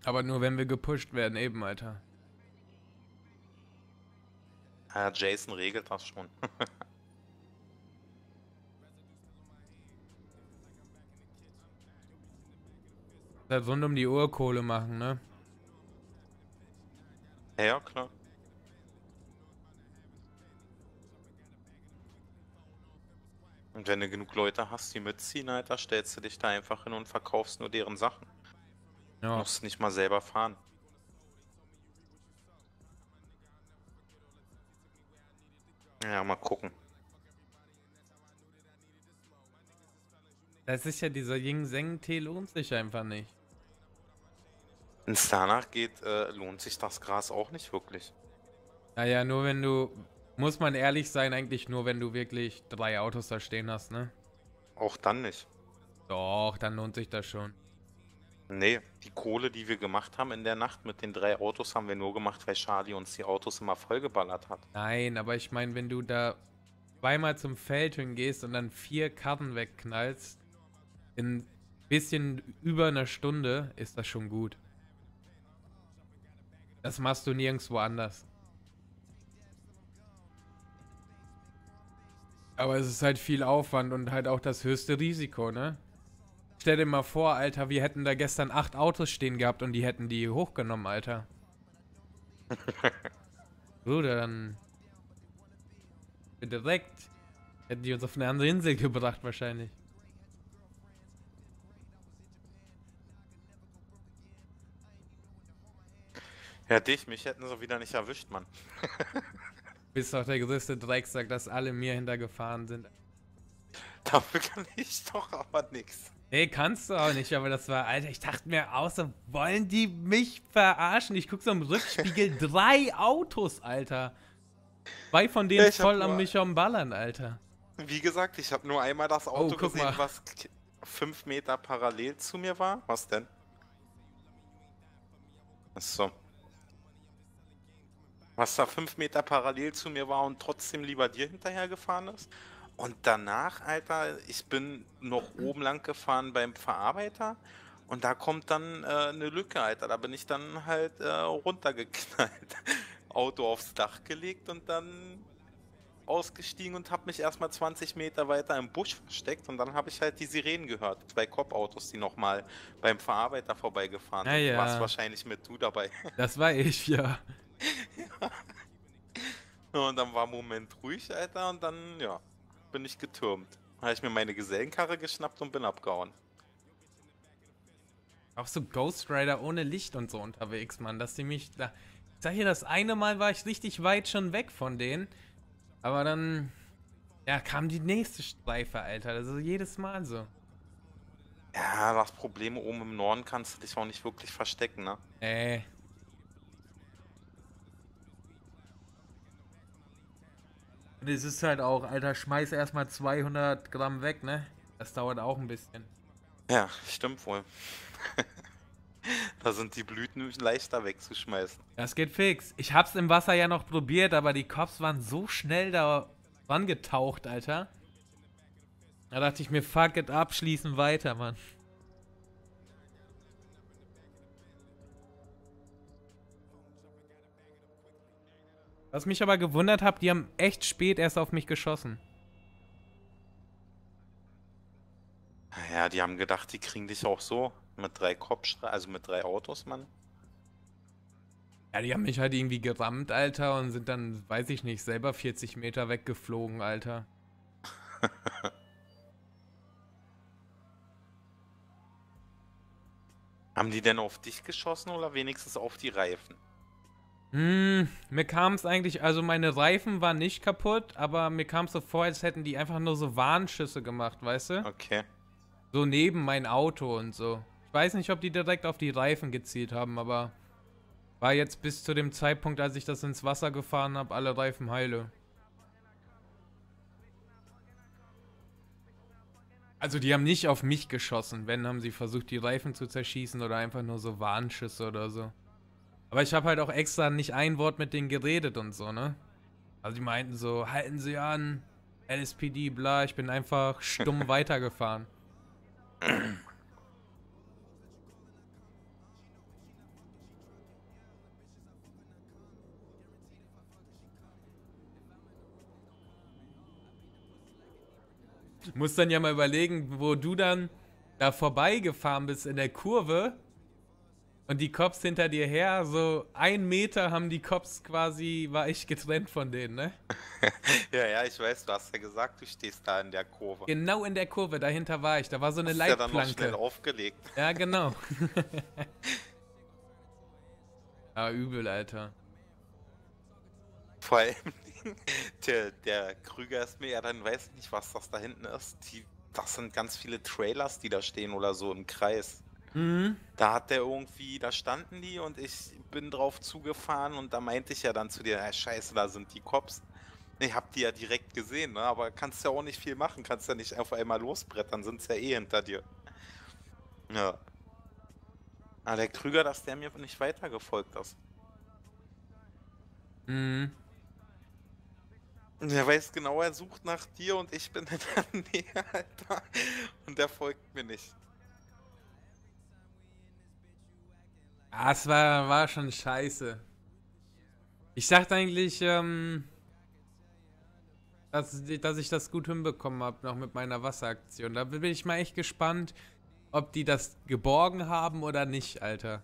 Aber nur wenn wir gepusht werden, eben, Alter. Ja, Jason regelt das schon. Das *laughs* rund um die Uhr Kohle machen, ne? ja, klar. Und wenn du genug Leute hast, die mitziehen, Alter, stellst du dich da einfach hin und verkaufst nur deren Sachen. Du Ja. musst nicht mal selber fahren. Ja, mal gucken. Das ist ja dieser Ying Seng Tee lohnt sich einfach nicht. Wenn es danach geht, äh, lohnt sich das Gras auch nicht wirklich. Naja, nur wenn du. Muss man ehrlich sein, eigentlich nur wenn du wirklich drei Autos da stehen hast, ne? Auch dann nicht. Doch, dann lohnt sich das schon. Nee, die Kohle, die wir gemacht haben in der Nacht mit den drei Autos, haben wir nur gemacht, weil Charlie uns die Autos immer vollgeballert hat. Nein, aber ich meine, wenn du da zweimal zum Feld hingehst und dann vier Karten wegknallst, in bisschen über einer Stunde, ist das schon gut. Das machst du nirgendwo anders. Aber es ist halt viel Aufwand und halt auch das höchste Risiko, ne? Stell dir mal vor, Alter, wir hätten da gestern acht Autos stehen gehabt und die hätten die hochgenommen, Alter. *laughs* Bruder, dann. Direkt. Hätten die uns auf eine andere Insel gebracht, wahrscheinlich. Ja, dich, mich hätten sie wieder nicht erwischt, Mann. *laughs* Bist doch der größte Drecksack, dass alle mir hintergefahren sind. Dafür kann ich doch aber nix. Nee, kannst du auch nicht, aber das war, Alter, ich dachte mir so, wollen die mich verarschen? Ich guck so im Rückspiegel, *laughs* drei Autos, Alter. Zwei von denen ich voll am nur- mich am Ballern, Alter. Wie gesagt, ich habe nur einmal das Auto Oh, gesehen, mal. was fünf Meter parallel zu mir war. Was denn? Achso. Was da fünf Meter parallel zu mir war und trotzdem lieber dir hinterher gefahren ist. Und danach, Alter, ich bin noch oben lang gefahren beim Verarbeiter und da kommt dann äh, eine Lücke, Alter. Da bin ich dann halt äh, runtergeknallt. *laughs* Auto aufs Dach gelegt und dann ausgestiegen und habe mich erstmal 20 Meter weiter im Busch versteckt und dann habe ich halt die Sirenen gehört. Zwei Cop-Autos, die nochmal beim Verarbeiter vorbeigefahren Ah, sind. ja. Warst wahrscheinlich mit du dabei. *laughs* Das war ich, ja. *laughs* Und dann war ein Moment ruhig, Alter, und dann, ja, bin ich getürmt. Dann habe ich mir meine Gesellenkarre geschnappt und bin abgehauen. Auch so Ghost Rider ohne Licht und so unterwegs, Mann, dass die mich da. Ich sag hier, das eine Mal war ich richtig weit schon weg von denen. Aber dann. Ja, kam die nächste Streife, Alter. Also jedes Mal so. Ja, das Problem oben im Norden kannst du dich auch nicht wirklich verstecken, ne? Äh. Und es ist halt auch, Alter, schmeiß erstmal 200 Gramm weg, ne? Das dauert auch ein bisschen. Ja, stimmt wohl. *laughs* da sind die Blüten leichter wegzuschmeißen. Das geht fix. Ich hab's im Wasser ja noch probiert, aber die Cops waren so schnell da rangetaucht, Alter. Da dachte ich mir, fuck it, abschließen weiter, Mann. Was mich aber gewundert hat, die haben echt spät erst auf mich geschossen. Ja, die haben gedacht, die kriegen dich auch so mit drei Kopfstre also mit drei Autos, Mann. Ja, die haben mich halt irgendwie gerammt, Alter, und sind dann, weiß ich nicht, selber 40 Meter weggeflogen, Alter. *laughs* Haben die denn auf dich geschossen oder wenigstens auf die Reifen? Hm, mir kam es eigentlich, also meine Reifen waren nicht kaputt, aber mir kam es so vor, als hätten die einfach nur so Warnschüsse gemacht, weißt du? Okay. So neben mein Auto und so. Ich weiß nicht, ob die direkt auf die Reifen gezielt haben, aber war jetzt bis zu dem Zeitpunkt, als ich das ins Wasser gefahren habe, alle Reifen heile. Also die haben nicht auf mich geschossen, wenn haben sie versucht, die Reifen zu zerschießen oder einfach nur so Warnschüsse oder so. Aber ich habe halt auch extra nicht ein Wort mit denen geredet und so, ne? Also die meinten so, halten Sie an, LSPD, bla, ich bin einfach stumm *laughs* weitergefahren. Muss dann ja mal überlegen, wo du dann da vorbeigefahren bist in der Kurve und die Cops hinter dir her, so ein Meter haben die Cops quasi, war ich getrennt von denen, ne? *laughs* Ja, ja, ich weiß, du hast ja gesagt, du stehst da in der Kurve. Genau in der Kurve, dahinter war ich, da war so eine Hast ja dann noch schnell Leitplanke. aufgelegt. Ja, genau. *laughs* *laughs* ah, übel, Alter. Vor allem, der, der Krüger ist mir ja dann, weiß nicht, was das da hinten ist. Die, das sind ganz viele Trailers, die da stehen oder so im Kreis. Mhm. Da hat der irgendwie, da standen die und ich bin drauf zugefahren und da meinte ich ja dann zu dir, ja, scheiße, da sind die Cops. Ich hab die ja direkt gesehen, ne? aber kannst ja auch nicht viel machen, kannst ja nicht auf einmal losbrettern, sind ja eh hinter dir. Ja. Aber der Krüger, dass der mir nicht weitergefolgt ist. Mhm. Der weiß genau, er sucht nach dir und ich bin in der Nähe, Alter. Und der folgt mir nicht. Ah, es war, war schon scheiße. Ich dachte eigentlich, ähm, dass, dass ich das gut hinbekommen habe, noch mit meiner Wasseraktion. Da bin ich mal echt gespannt, ob die das geborgen haben oder nicht, Alter.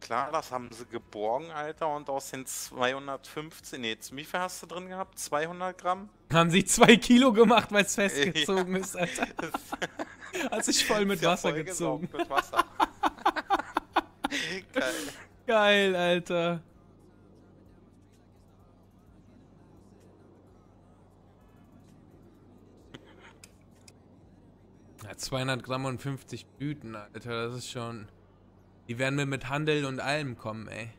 Klar, das haben sie geborgen, Alter, und aus den 215, nee, jetzt, wie viel hast du drin gehabt? 200 Gramm? Haben sie zwei Kilo gemacht, weil es *laughs* festgezogen ist, Alter. *laughs* Hat sich voll mit Ist ja Wasser vollgesaugt gezogen. Mit Wasser. Geil. *laughs* Geil, Alter. Ja, 200 Gramm und 50 Blüten, Alter, das ist schon... Die werden mir mit Handel und allem kommen, ey.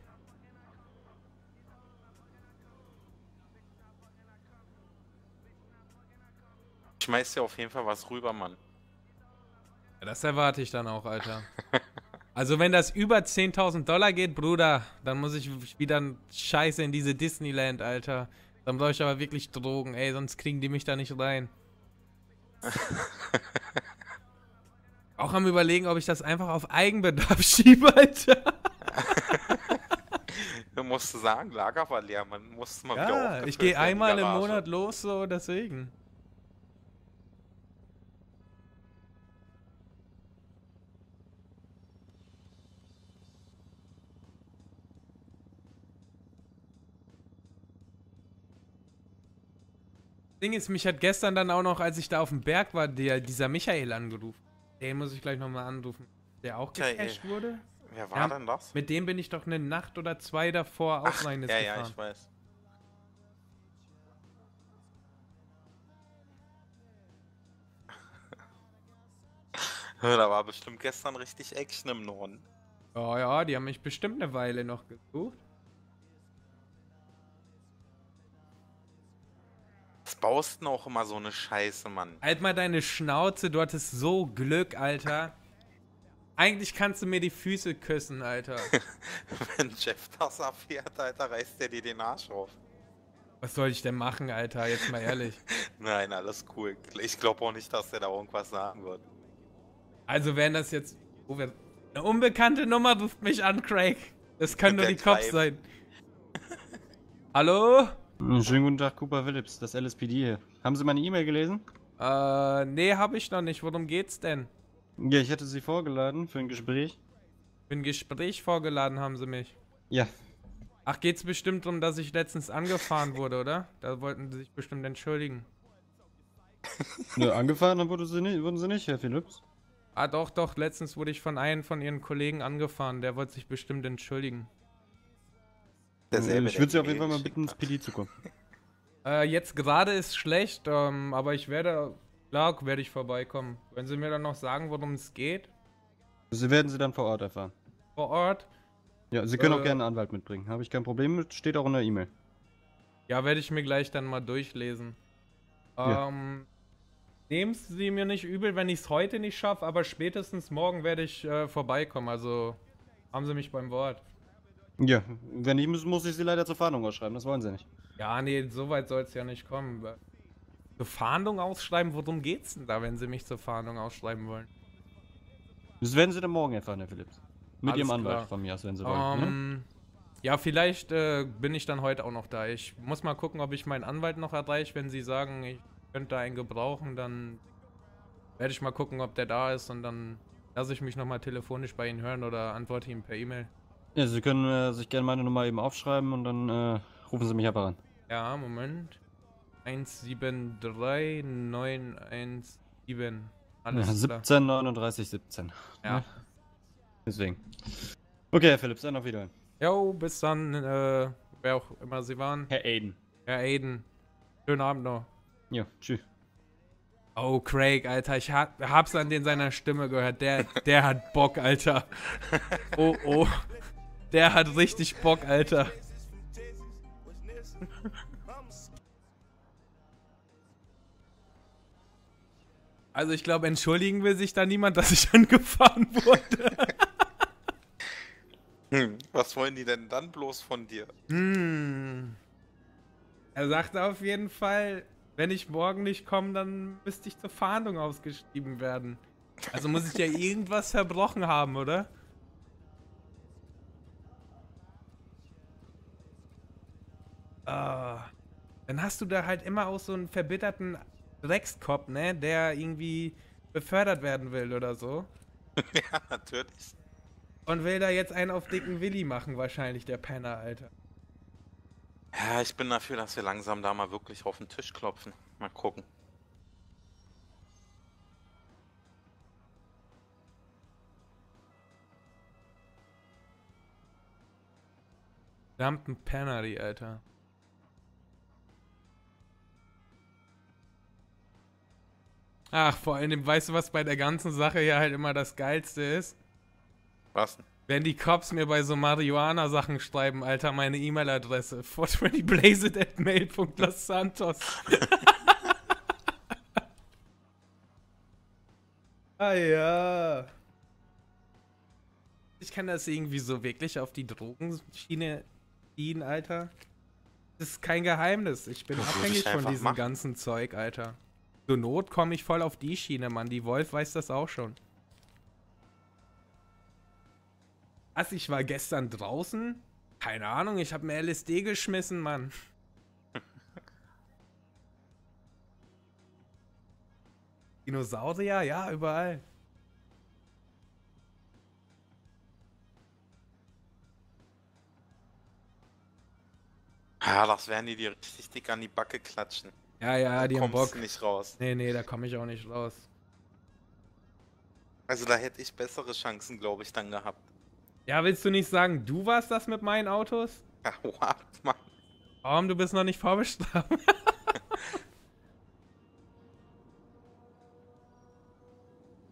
Schmeiß dir auf jeden Fall was rüber, Mann. Ja, das erwarte ich dann auch, Alter. *laughs* Also wenn das über 10.000 Dollar geht, Bruder, dann muss ich wieder Scheiße in diese Disneyland, Alter. Dann brauche ich aber wirklich Drogen, ey, sonst kriegen die mich da nicht rein. *laughs* auch am überlegen, ob ich das einfach auf Eigenbedarf *laughs* schiebe, Alter. *laughs* Du musst sagen, Lager war leer, man muss mal wieder Ja, aufgefüllt ich gehe einmal im. Monat los, so deswegen. Ding ist, mich hat gestern dann auch noch, als ich da auf dem Berg war, der, dieser Michael angerufen. Den muss ich gleich nochmal anrufen. Der auch gecasht wurde? Wer war Ja, denn das? Mit dem bin ich doch eine Nacht oder zwei davor auch rein ja, ja, gefahren. ich weiß. *laughs* da war bestimmt gestern richtig Action im Norden. Oh ja, die haben mich bestimmt eine Weile noch gesucht. Baust denn auch immer so eine Scheiße, Mann? Halt mal deine Schnauze, du hattest so Glück, Alter. Eigentlich kannst du mir die Füße küssen, Alter. *laughs* Wenn Jeff das erfährt, Alter, reißt der dir den Arsch auf. Was soll ich denn machen, Alter? Jetzt mal ehrlich. *laughs* Nein, alles cool. Ich glaube auch nicht, dass der da irgendwas sagen wird. Also wenn das jetzt... Oh, wer, eine unbekannte Nummer ruft mich an, Craig. Das können nur die Cops sein. *laughs* Hallo? Schönen guten Tag, Cooper Phillips, das LSPD hier. Haben Sie meine E-Mail gelesen? Äh, nee, hab ich noch nicht. Worum geht's denn? Ja, ich hatte Sie vorgeladen für ein Gespräch. Für ein Gespräch vorgeladen haben sie mich. Ja. Ach, geht's bestimmt darum, dass ich letztens angefahren wurde, oder? Da wollten sie sich bestimmt entschuldigen. *laughs* Nö, angefahren dann sie nicht, wurden Sie nicht, Herr Phillips. Ah, doch, doch. Letztens wurde ich von einem von ihren Kollegen angefahren. Der wollte sich bestimmt entschuldigen. Derselbe, ich würde Sie auf jeden Fall mal bitten, ins PD zu kommen. *laughs* Äh, jetzt gerade ist schlecht, ähm, aber ich werde, klar, werde ich vorbeikommen. Wenn Sie mir dann noch sagen, worum es geht, Sie werden Sie dann vor Ort erfahren. vor Ort, Ja, Sie können Äh. auch gerne einen Anwalt mitbringen. Habe ich kein Problem mit, steht auch in der E-Mail. ja, werde ich mir gleich dann mal durchlesen. Ja. Ähm, nehmen Sie mir nicht übel, wenn ich es heute nicht schaffe, aber spätestens morgen werde ich äh, vorbeikommen. Also haben Sie mich beim Wort. Ja, wenn nicht, muss, muss ich Sie leider zur Fahndung ausschreiben, das wollen Sie nicht. Ja, nee, so weit soll es ja nicht kommen. Zur Fahndung ausschreiben, worum geht's denn da, wenn Sie mich zur Fahndung ausschreiben wollen? Das werden Sie dann morgen erfahren, Herr Phillips. Mit Alles Ihrem Anwalt klar. von mir aus, wenn Sie wollen. ne? Ähm, ja, vielleicht äh, bin ich dann heute auch noch da. Ich muss mal gucken, ob ich meinen Anwalt noch erreiche. Wenn Sie sagen, ich könnte einen gebrauchen, dann werde ich mal gucken, ob der da ist und dann lasse ich mich nochmal telefonisch bei Ihnen hören oder antworte ihm per E-Mail. Ja, Sie können äh, sich gerne meine Nummer eben aufschreiben und dann äh, rufen Sie mich einfach an. Ja, Moment. 173917. Alles Ja, klar. 17, 39, 17. Ja. Ne? Deswegen. Okay, Herr Phillips, dann auf Wiedersehen. Jo, bis dann, äh, wer auch immer Sie waren. Herr Aiden. Herr Aiden. Schönen Abend noch. Ja, tschüss. Oh, Craig, Alter, ich hab, hab's an den seiner Stimme gehört. Der, der hat Bock, Alter. *laughs* Oh, oh. Der hat richtig Bock, Alter. Also ich glaube, entschuldigen will sich da niemand, dass ich *laughs* angefahren wurde. Hm, was wollen die denn dann bloß von dir? Hm. Er sagte auf jeden Fall, wenn ich morgen nicht komme, dann müsste ich zur Fahndung ausgeschrieben werden. Also muss ich ja irgendwas verbrochen haben, oder? Ah. Dann hast du da halt immer auch so einen verbitterten Dreckskopf, ne? Der irgendwie befördert werden will oder so. *laughs* ja, natürlich. Und will da jetzt einen auf dicken Willi machen, wahrscheinlich, der Penner, Alter. Ja, ich bin dafür, dass wir langsam da mal wirklich auf den Tisch klopfen. Mal gucken. Verdammten Penner, die, Alter. Ach, vor allem, weißt du, was bei der ganzen Sache ja halt immer das Geilste ist? Was denn? Wenn die Cops mir bei so Marihuana-Sachen schreiben, Alter, meine E-Mail-Adresse *laughs* 420blazed at mail.los Santos. *laughs* ah ja. Ich kann das irgendwie so wirklich auf die Drogenschiene ziehen, Alter. Das ist kein Geheimnis. Ich bin Das abhängig ich von diesem machen. ganzen Zeug, Alter. Zur Not komme ich voll auf die Schiene, Mann. Die Wolf weiß das auch schon. Was, ich war gestern draußen? Keine Ahnung, ich habe mir LSD geschmissen, Mann. *laughs* Dinosaurier? Ja, überall. Ja, das werden die dir richtig dick an die Backe klatschen. Ja, ja, die haben Kommst Bock. nicht raus. Nee, nee, da komme ich auch nicht raus. Also da hätte ich bessere Chancen, glaube ich, dann gehabt. Ja, willst du nicht sagen, du warst das mit meinen Autos? Ja, *laughs* what, Mann. Warum, du bist noch nicht vorbestraft? *laughs*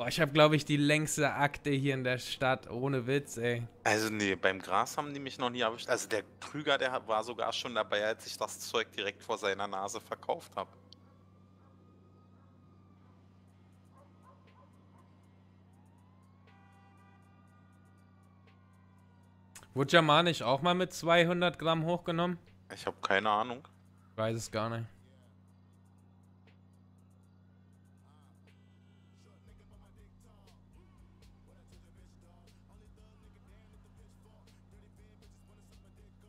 Boah, ich habe, glaube ich, die längste Akte hier in der Stadt. Ohne Witz, ey. Also nee, beim Gras haben die mich noch nie erwischt. Also der Krüger, der war sogar schon dabei, als ich das Zeug direkt vor seiner Nase verkauft habe. Wurde Jamanisch auch mal mit 200 Gramm hochgenommen? Ich habe keine Ahnung. Ich weiß es gar nicht.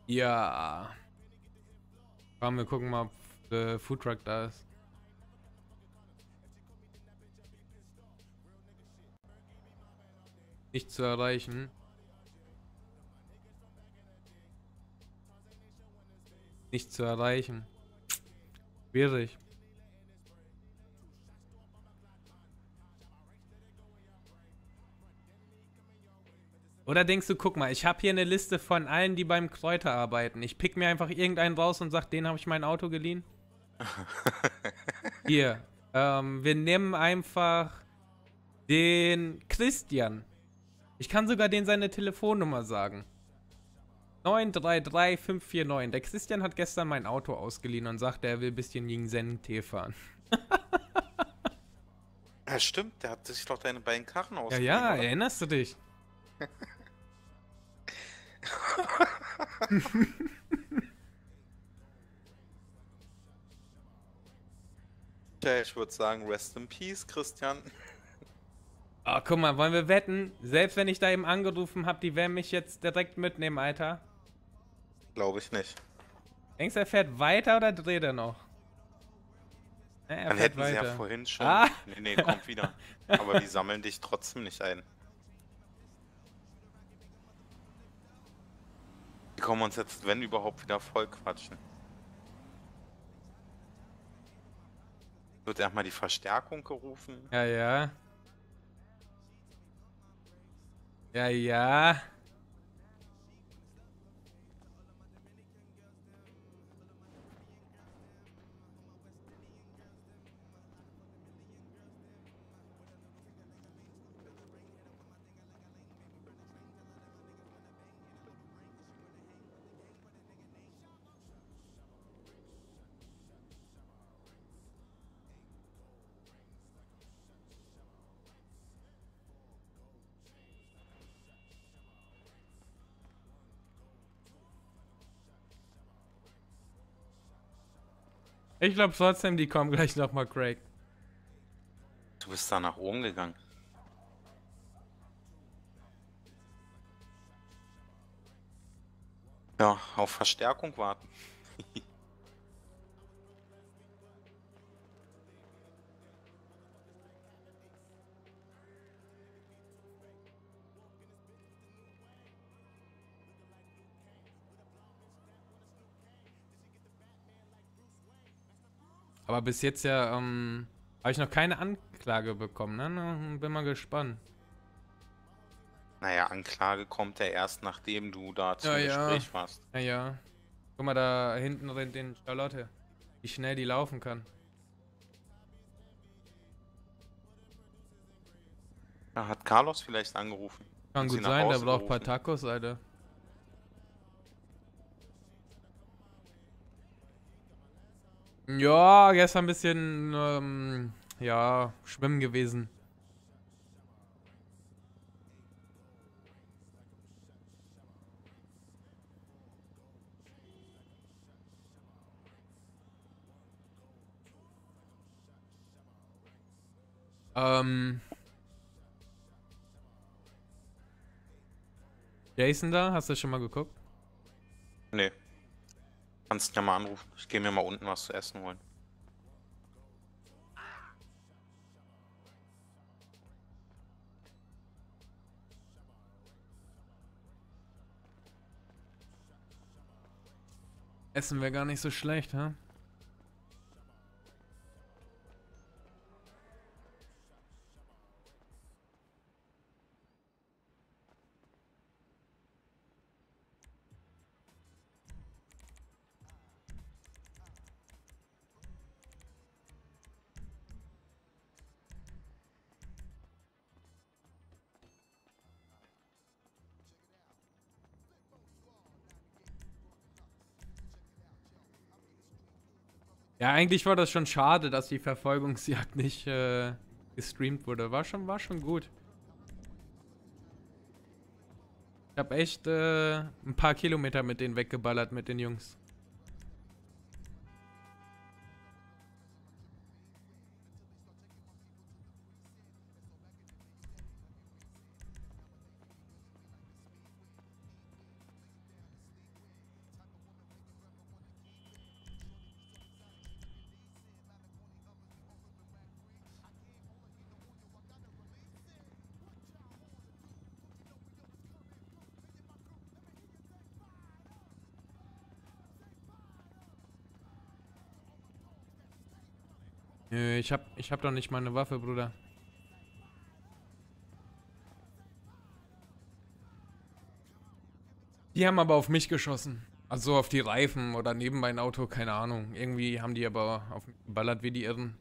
Ja. Komm, wir gucken mal, ob der Foodtruck da ist. Nicht zu erreichen. Nicht zu erreichen. Schwierig. Oder denkst du, guck mal, ich habe hier eine Liste von allen, die beim Kräuter arbeiten. Ich pick mir einfach irgendeinen raus und sag, den habe ich mein Auto geliehen. *laughs* Hier, ähm, wir nehmen einfach den Christian. Ich kann sogar den seine Telefonnummer sagen. 933549. Der Christian hat gestern mein Auto ausgeliehen und sagte, er will ein bisschen Yingzen-Tee fahren. Ja, stimmt, der hat sich doch deine beiden Karren Ja, ausgeliehen. ja, oder? erinnerst du dich? *laughs* Ja, ich würde sagen, rest in peace, Christian. Ah, guck mal, wollen wir wetten? Selbst wenn ich da eben angerufen habe, die werden mich jetzt direkt mitnehmen, Alter. Glaube ich nicht. Denkst du, er fährt weiter oder dreht er noch? Ja, er Dann hätten sie ja weiter. vorhin schon. Ah. Nee, nee, kommt wieder. *laughs* Aber die sammeln dich trotzdem nicht ein. Die kommen uns jetzt, wenn überhaupt, wieder voll quatschen. Wird erstmal die Verstärkung gerufen. Ja, ja. Ja, ja. Ich glaube trotzdem, die kommen gleich nochmal, Craig. Du bist da nach oben gegangen. Ja, auf Verstärkung warten. *laughs* Aber bis jetzt ja, ähm, habe ich noch keine Anklage bekommen, ne? Bin mal gespannt. Naja, Anklage kommt ja erst, nachdem du da zum Ja, ja. Gespräch warst. Ja, ja. Guck mal, da hinten rennt den Charlotte. Wie schnell die laufen kann. Ja, hat Carlos vielleicht angerufen? Kann gut sein, der braucht ein paar? Tacos, Alter. Ja, gestern ein bisschen, ähm, ja, schwimmen gewesen. Ähm. Jason da, hast du schon mal geguckt? Nee. Kannst ja mal anrufen. Ich gehe mir mal unten was zu essen holen. Essen wäre gar nicht so schlecht, hä? Ja, eigentlich war das schon schade, dass die Verfolgungsjagd nicht äh, gestreamt wurde. War schon, war schon gut. Ich habe echt äh, ein paar Kilometer mit denen weggeballert, mit den Jungs. Ich hab, ich hab doch nicht mal eine Waffe, Bruder. Die haben aber auf mich geschossen. Also auf die Reifen oder neben mein Auto, keine Ahnung. Irgendwie haben die aber auf mich geballert wie die Irren.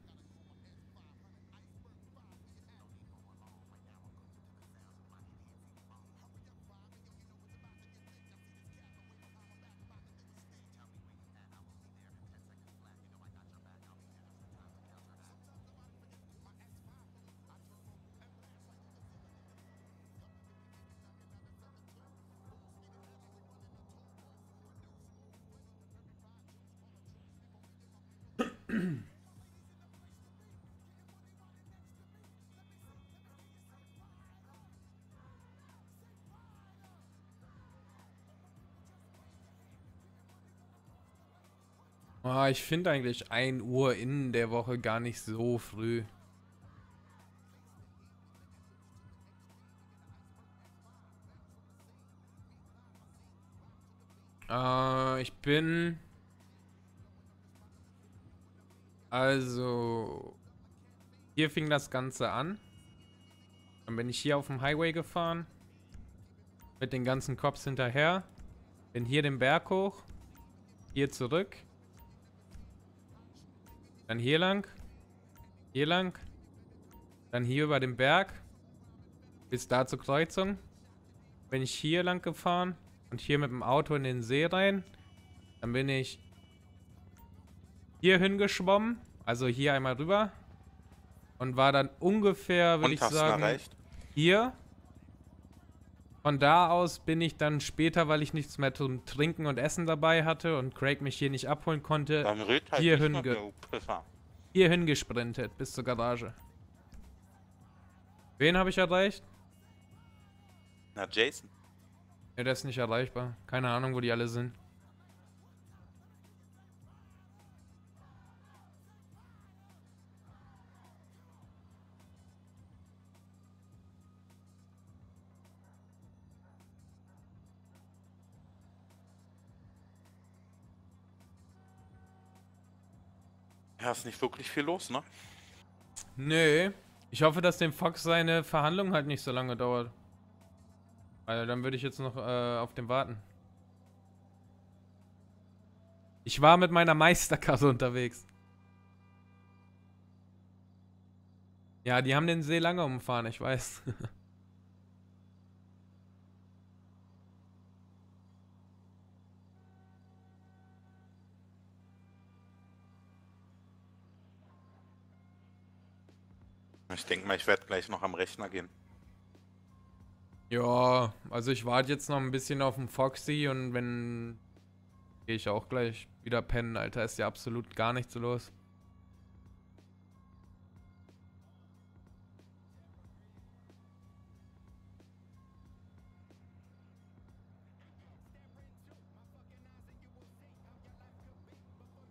Ah, ich finde eigentlich 1 Uhr in der Woche gar nicht so früh. Äh, ich bin... Also... Hier fing das Ganze an. Dann bin ich hier auf dem Highway gefahren. Mit den ganzen Cops hinterher. Bin hier den Berg hoch. Hier zurück. Dann hier lang. Hier lang. Dann hier über den Berg. Bis da zur Kreuzung. Bin ich hier lang gefahren. Und hier mit dem Auto in den See rein. Dann bin ich hier hingeschwommen. Also hier einmal rüber. Und war dann ungefähr, würde ich sagen, erreicht? hier. Von da aus bin ich dann später, weil ich nichts mehr zum Trinken und Essen dabei hatte und Craig mich hier nicht abholen konnte, halt hier nicht mit hinge mir, du Pisser. hier hingesprintet bis zur Garage. Wen habe ich erreicht? Na, Jason. Ja, der ist nicht erreichbar. Keine Ahnung, wo die alle sind. Ja, ist nicht wirklich viel los, ne? Nö. Ich hoffe, dass dem Fox seine Verhandlung halt nicht so lange dauert. Weil dann würde ich jetzt noch äh, auf den warten. Ich war mit meiner Meisterkarte unterwegs. Ja, die haben den See lange umfahren, ich weiß. *laughs* Ich denke mal, ich werde gleich noch am Rechner gehen. ja, also ich warte jetzt noch ein bisschen auf den Foxy und wenn gehe ich auch gleich wieder pennen, Alter, ist ja absolut gar nichts los.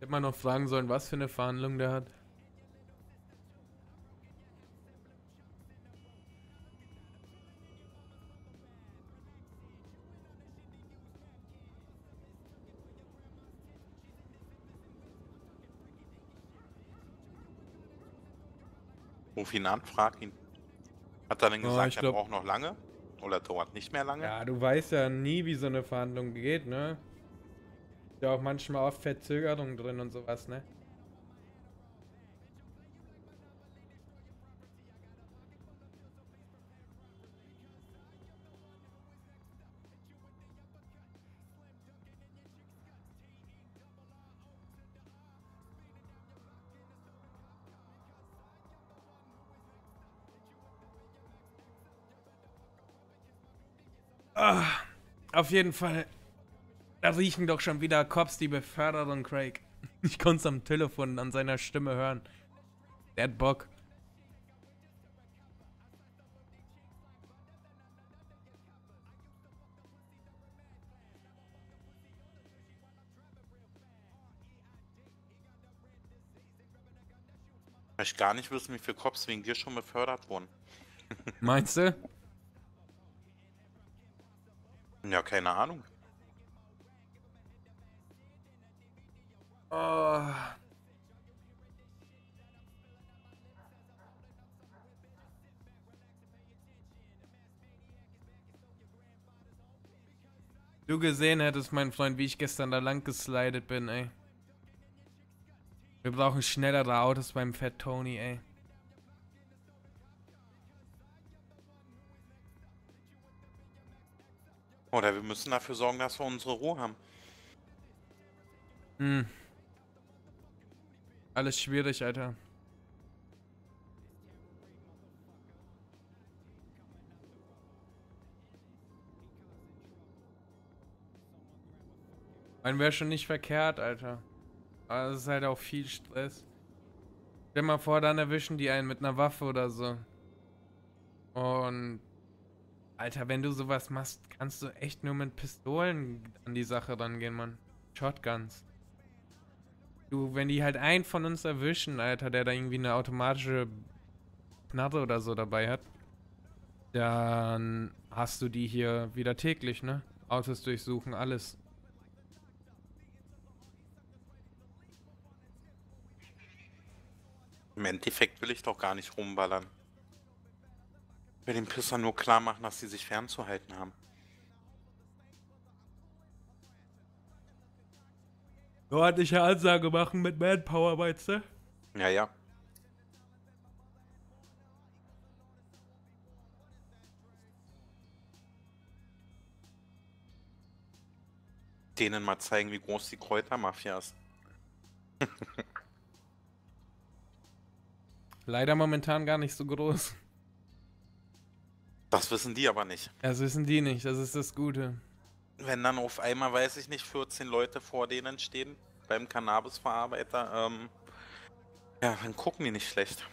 Hätte mal noch fragen sollen, was für eine Verhandlung der hat. Ruf ihn an, frag ihn. Hat er denn Ja, gesagt, ich er glaub- braucht noch lange? Oder dauert nicht mehr lange? Ja, du weißt ja nie, wie so eine Verhandlung geht, ne? Ist ja auch manchmal oft Verzögerung drin und sowas, ne? Ah, auf jeden Fall. Da riechen doch schon wieder Cops die Beförderung, Craig. *laughs* Ich konnte es am Telefon an seiner Stimme hören. Der hat Bock. Ich gar nicht wissen, wie viele Cops wegen dir schon befördert wurden. Meinst du? *laughs* Ja, keine Ahnung. Oh. Du gesehen hättest, mein Freund, wie ich gestern da lang geslidet bin, ey. Wir brauchen schnellere Autos beim Fat Tony, ey. Oder wir müssen dafür sorgen, dass wir unsere Ruhe haben. Hm. Alles schwierig, Alter. Mein wäre schon nicht verkehrt, Alter. Aber es ist halt auch viel Stress. Stell mal vor, dann erwischen die einen mit einer Waffe oder so. Und. Alter, wenn du sowas machst, kannst du echt nur mit Pistolen an die Sache rangehen, Mann. Shotguns. Du, wenn die halt einen von uns erwischen, Alter, der da irgendwie eine automatische Knarre oder so dabei hat, dann hast du die hier wieder täglich, ne? Autos durchsuchen, alles. Im Endeffekt will ich doch gar nicht rumballern. Ich will den Pissern nur klar machen, dass sie sich fernzuhalten haben. Ordentliche Ansage machen mit Manpower, meinst du? Ja, ja. Denen mal zeigen, wie groß die Kräutermafia ist. Leider momentan gar nicht so groß. Das wissen die aber nicht. Das wissen die nicht, das ist das Gute. Wenn dann auf einmal, weiß ich nicht, 14 Leute vor denen stehen, beim Cannabisverarbeiter, ähm, ja, dann gucken die nicht schlecht.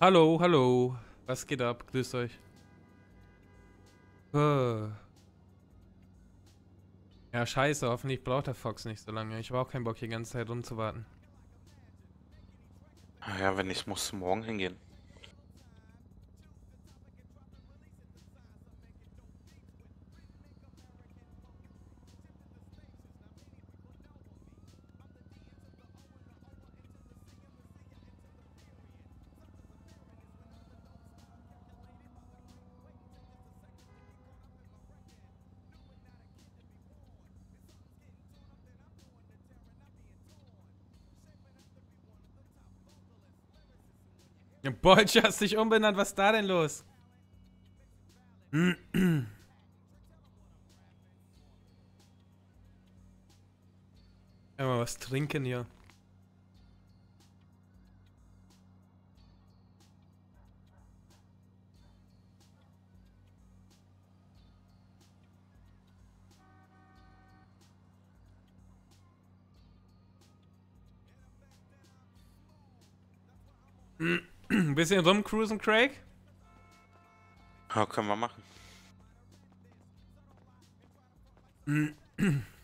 Hallo, hallo. Was geht ab? Grüßt euch. Äh. Ja, scheiße. Hoffentlich braucht der Fox nicht so lange. Ich habe auch keinen Bock, hier die ganze Zeit rumzuwarten. Ah Ja, wenn ich muss morgen hingehen. Ja, Bolch, hast dich umbenannt. Was ist da denn los? Ja, mal was trinken hier. *clears throat* Ein bisschen rumcruisen, Craig? Ja, können wir machen. *clears throat*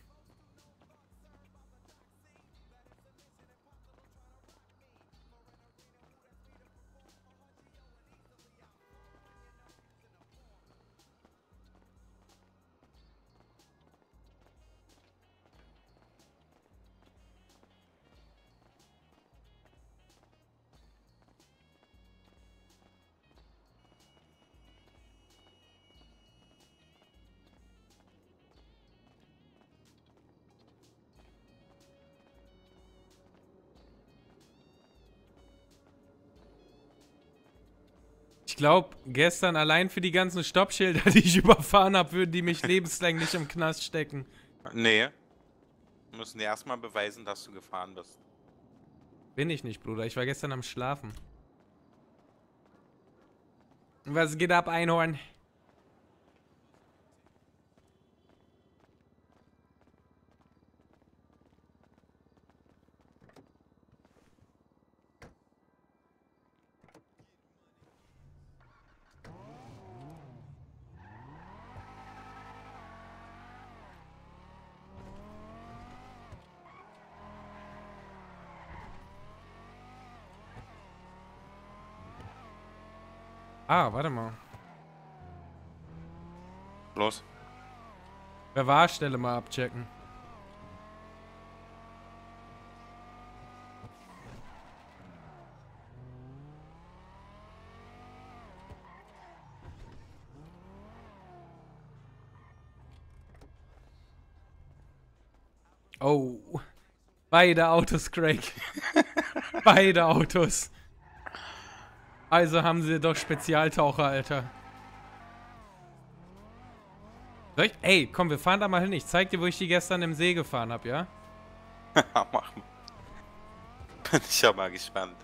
Ich glaube, gestern allein für die ganzen Stoppschilder, *laughs* die ich überfahren habe, würden die mich lebenslänglich im Knast stecken. Nee. Wir müssen dir erstmal beweisen, dass du gefahren bist. Bin ich nicht, Bruder. Ich war gestern am Schlafen. Was geht ab, Einhorn? Ah, warte mal. Los. Wer war? Stelle mal abchecken. Oh. Beide Autos, Craig. *laughs* Beide Autos. Also haben sie doch Spezialtaucher, Alter. Soll ich? Ey, komm, wir fahren da mal hin. Ich zeig dir, wo ich die gestern im See gefahren habe, *laughs* ja? Mach mal. Bin ich ja mal gespannt.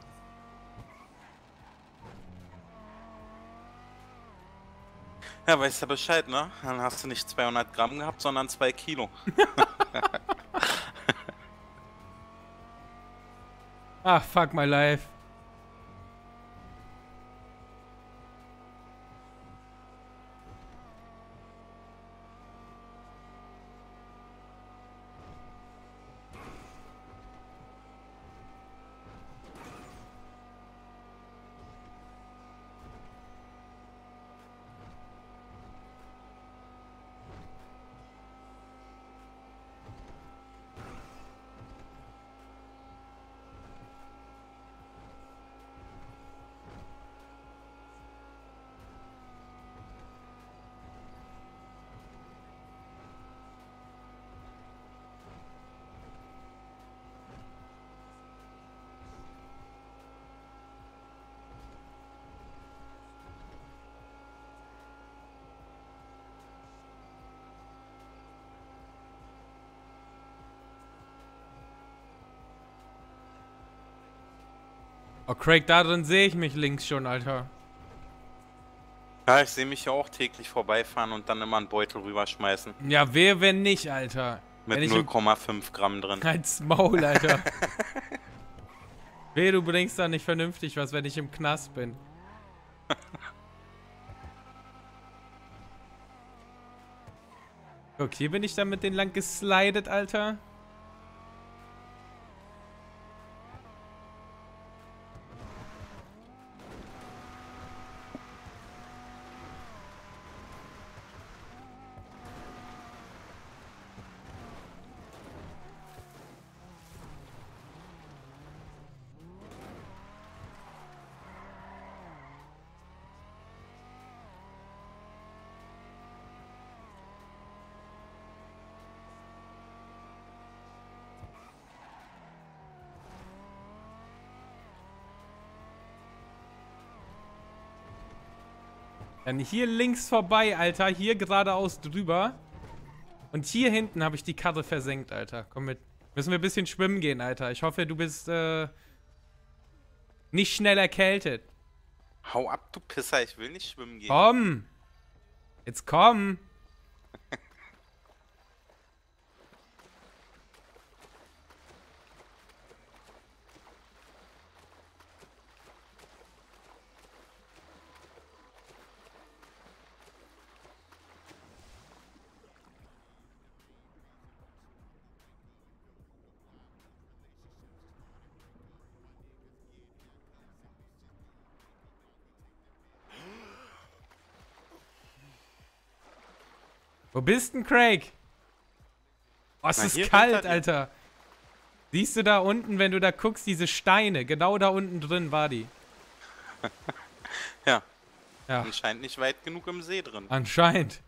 Ja, weißt du Bescheid, ne? Dann hast du nicht 200 Gramm gehabt, sondern 2 Kilo. Ach, *laughs* fuck my life. Oh, Craig, da drin sehe ich mich links schon, Alter. Ja, ich sehe mich ja auch täglich vorbeifahren und dann immer einen Beutel rüberschmeißen. Ja, wer, wenn nicht, Alter? Mit Wenn ich im- 0,5 Gramm drin. Halt's Maul, Alter. *laughs* Weh, du bringst da nicht vernünftig was, wenn ich im Knast bin. *laughs* Guck, hier bin ich dann mit denen lang geslidet, Alter. Dann hier links vorbei, Alter. Hier geradeaus drüber. Und hier hinten habe ich die Karre versenkt, Alter. Komm mit. Müssen wir ein bisschen schwimmen gehen, Alter. Ich hoffe, du bist äh, nicht schnell erkältet. Hau ab, du Pisser, ich will nicht schwimmen gehen. Komm. Jetzt komm. Wo bist denn, Craig? Oh, es Na, ist kalt, dir. Alter. Siehst du da unten, wenn du da guckst, diese Steine? Genau da unten drin war die. *laughs* Ja. Ja, Anscheinend nicht weit genug im See drin. anscheinend.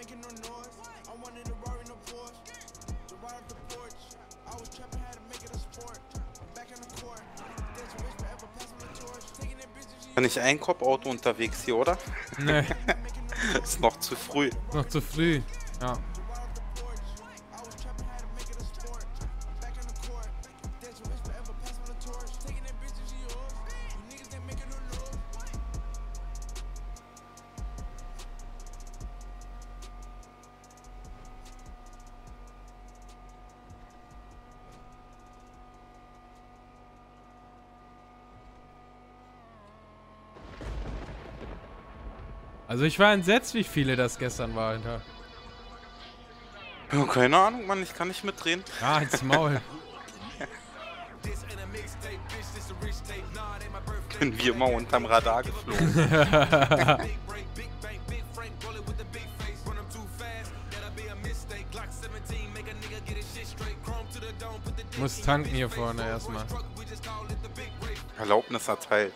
Making no noise. I wanted a Rari, no Porsche. To ride off the porch. I was trapping, had to make it a sport. I'm back in the court. Dance rich forever, passing the torch. Taking that bitch she Bin ich ein Cop-Auto unterwegs hier, oder? Nee, *laughs* Ist noch zu früh. noch zu früh. Ja. Also ich war entsetzt, wie viele das gestern war, Alter. Ja, keine Ahnung, Mann, ich kann nicht mitdrehen. Ja, ins Maul. *laughs* Bin wie immer unterm Radar geflogen. Muss tanken hier vorne erstmal. Erlaubnis erteilt.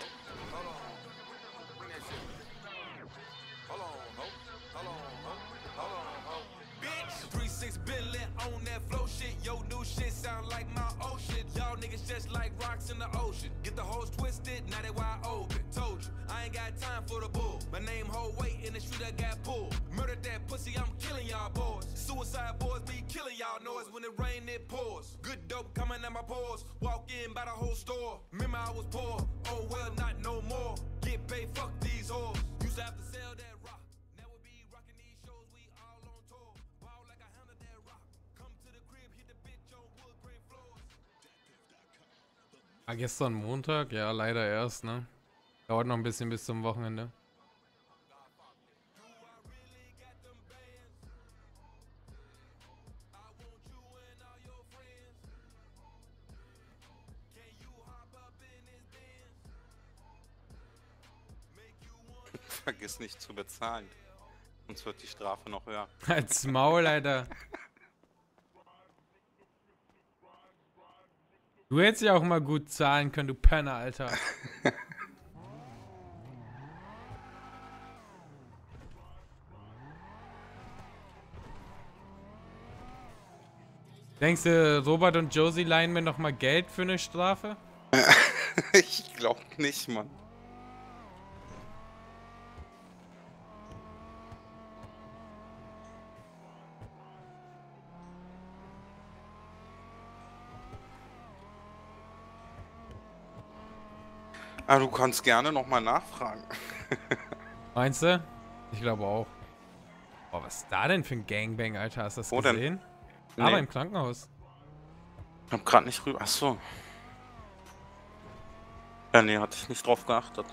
Gestern Montag? Ja, leider erst, ne? Dauert noch ein bisschen bis zum Wochenende. Vergiss nicht zu bezahlen. Sonst wird die Strafe noch höher. *laughs* Als Maul, Alter. *laughs* Du hättest ja auch mal gut zahlen können, du Penner, Alter. *laughs* Denkst du, Robert und Josie leihen mir noch mal Geld für eine Strafe? *laughs* ich glaub nicht, Mann. Ah, du kannst gerne nochmal nachfragen. *laughs* Meinst du? Ich glaube auch. Boah, was ist da denn für ein Gangbang, Alter? Hast du das Wo denn? gesehen? Nee. Aber im Krankenhaus. Ich hab grad nicht rüber. Achso. Ja, nee, hatte ich nicht drauf geachtet.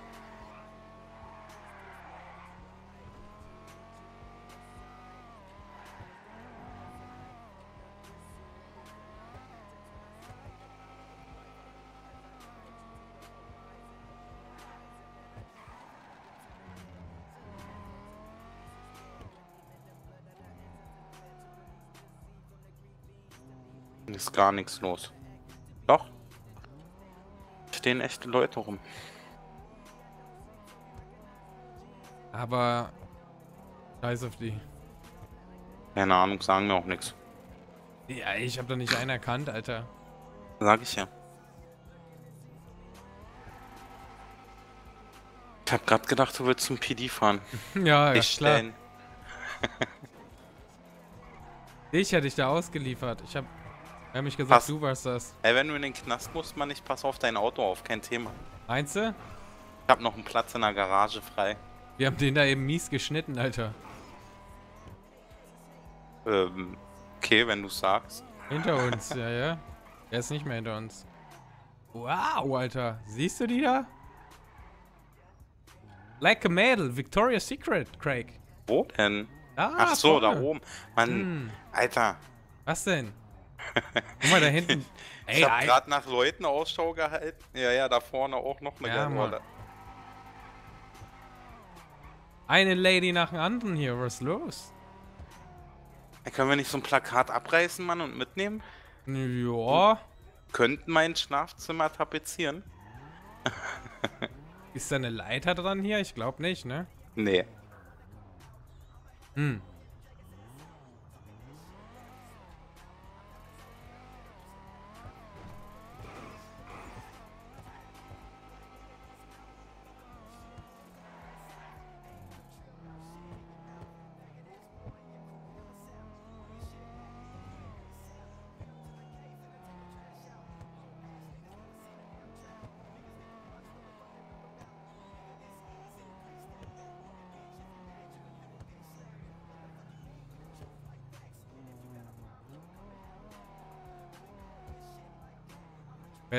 Ist gar nichts los. Doch. Stehen echte Leute rum. Aber. Scheiß auf die. Keine Ahnung, sagen mir auch nichts. Ja, ich hab doch nicht einen erkannt, Alter. Sag ich ja. Ich hab grad gedacht, du willst zum PD fahren. *laughs* Ja, ja *laughs* Dich klar. Dich hätte ich da ausgeliefert. Ich hab. Er hat mich gesagt, Pass. du warst das. Ey, wenn du in den Knast musst, man, ich pass auf dein Auto auf, kein Thema. Meinst du? Ich hab noch einen Platz in der Garage frei. Wir haben den da eben mies geschnitten, Alter. Ähm, okay, wenn du sagst. Hinter uns, ja, ja. Er ist nicht mehr hinter uns. Wow, Alter. Siehst du die da? Like a Mädel, Victoria's Secret, Craig. Wo denn? Ah, Ach so, da vorne. oben. Mann, Hm. Alter. Was denn? Guck mal da hinten. *laughs* Ich Ey, hab Ei- grad nach Leuten Ausschau gehalten. Ja, ja, da vorne auch noch eine Ja. Mann. eine Lady nach dem anderen hier. Was ist los? Ey, Können wir nicht so ein Plakat abreißen, Mann, und mitnehmen? Ja. Könnten mein Schlafzimmer tapezieren? *laughs* Ist da eine Leiter dran hier? Ich glaube nicht, ne? Nee. Hm.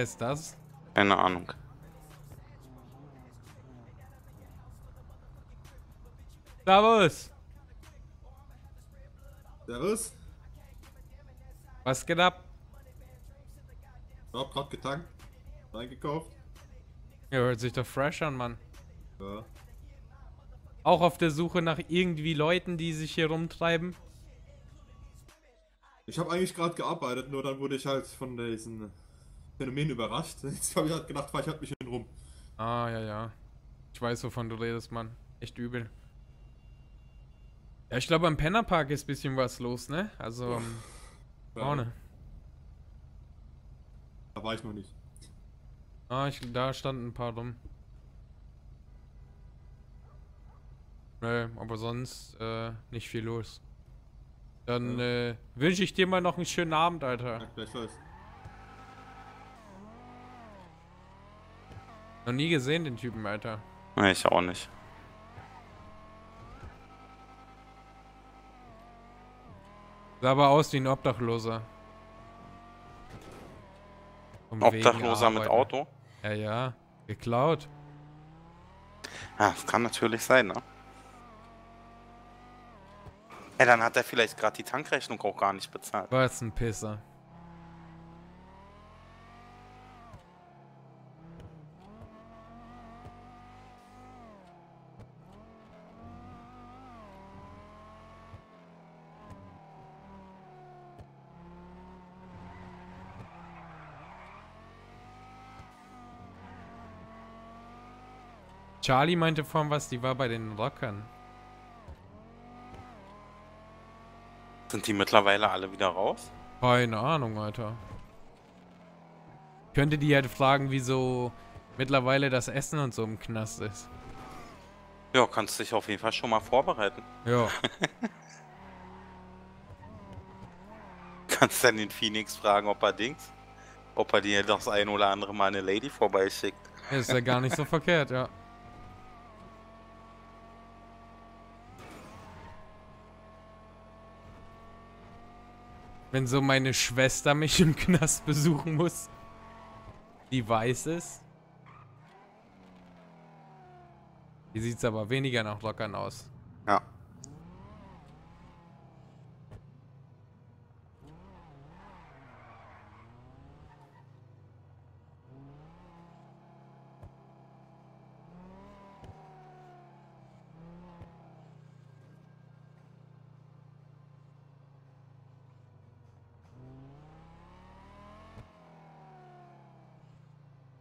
Wer ist das? Keine Ahnung. Servus. Servus. Was geht ab? Ich hab grad getankt. Eingekauft. Ja, hört sich doch fresh an, Mann. Ja. Auch auf der Suche nach irgendwie Leuten, die sich hier rumtreiben. Ich habe eigentlich gerade gearbeitet, nur dann wurde ich halt von diesem Phänomen überrascht. *laughs* Jetzt habe ich halt gedacht, ich halt mich hin rum. Ah, ja, ja. Ich weiß, wovon du redest, Mann. Echt übel. Ja, ich glaube, am Pennerpark ist ein bisschen was los, ne? Also, ähm, Ja. vorne. Da war ich noch nicht. Ah, ich, da standen ein paar rum. Nö, aber sonst äh, nicht viel los. Dann äh, wünsche ich dir mal noch einen schönen Abend, Alter. Ja. Noch nie gesehen, den Typen, Alter. Nee, ich auch nicht. Sah aber aus wie ein Obdachloser. Wegen Obdachloser mit. Auto? Ja, ja. Geklaut. Ja, das kann natürlich sein, ne? Ja, dann hat er vielleicht gerade die Tankrechnung auch gar nicht bezahlt. Was ein Pisser. Charlie meinte vorhin was, die war bei den Rockern. Sind die mittlerweile alle wieder raus? Keine Ahnung, Alter. Könnte die halt fragen, wieso mittlerweile das Essen und so im Knast ist. Ja, kannst dich auf jeden Fall schon mal vorbereiten. Ja. *laughs* Kannst dann den Phoenix fragen, ob er Dings, ob er dir das ein oder andere Mal eine Lady vorbeischickt. Ist ja gar nicht so *laughs* verkehrt, ja. Wenn so meine Schwester mich im Knast besuchen muss, die weiß es. Die sieht's aber weniger nach Lockern aus. Ja.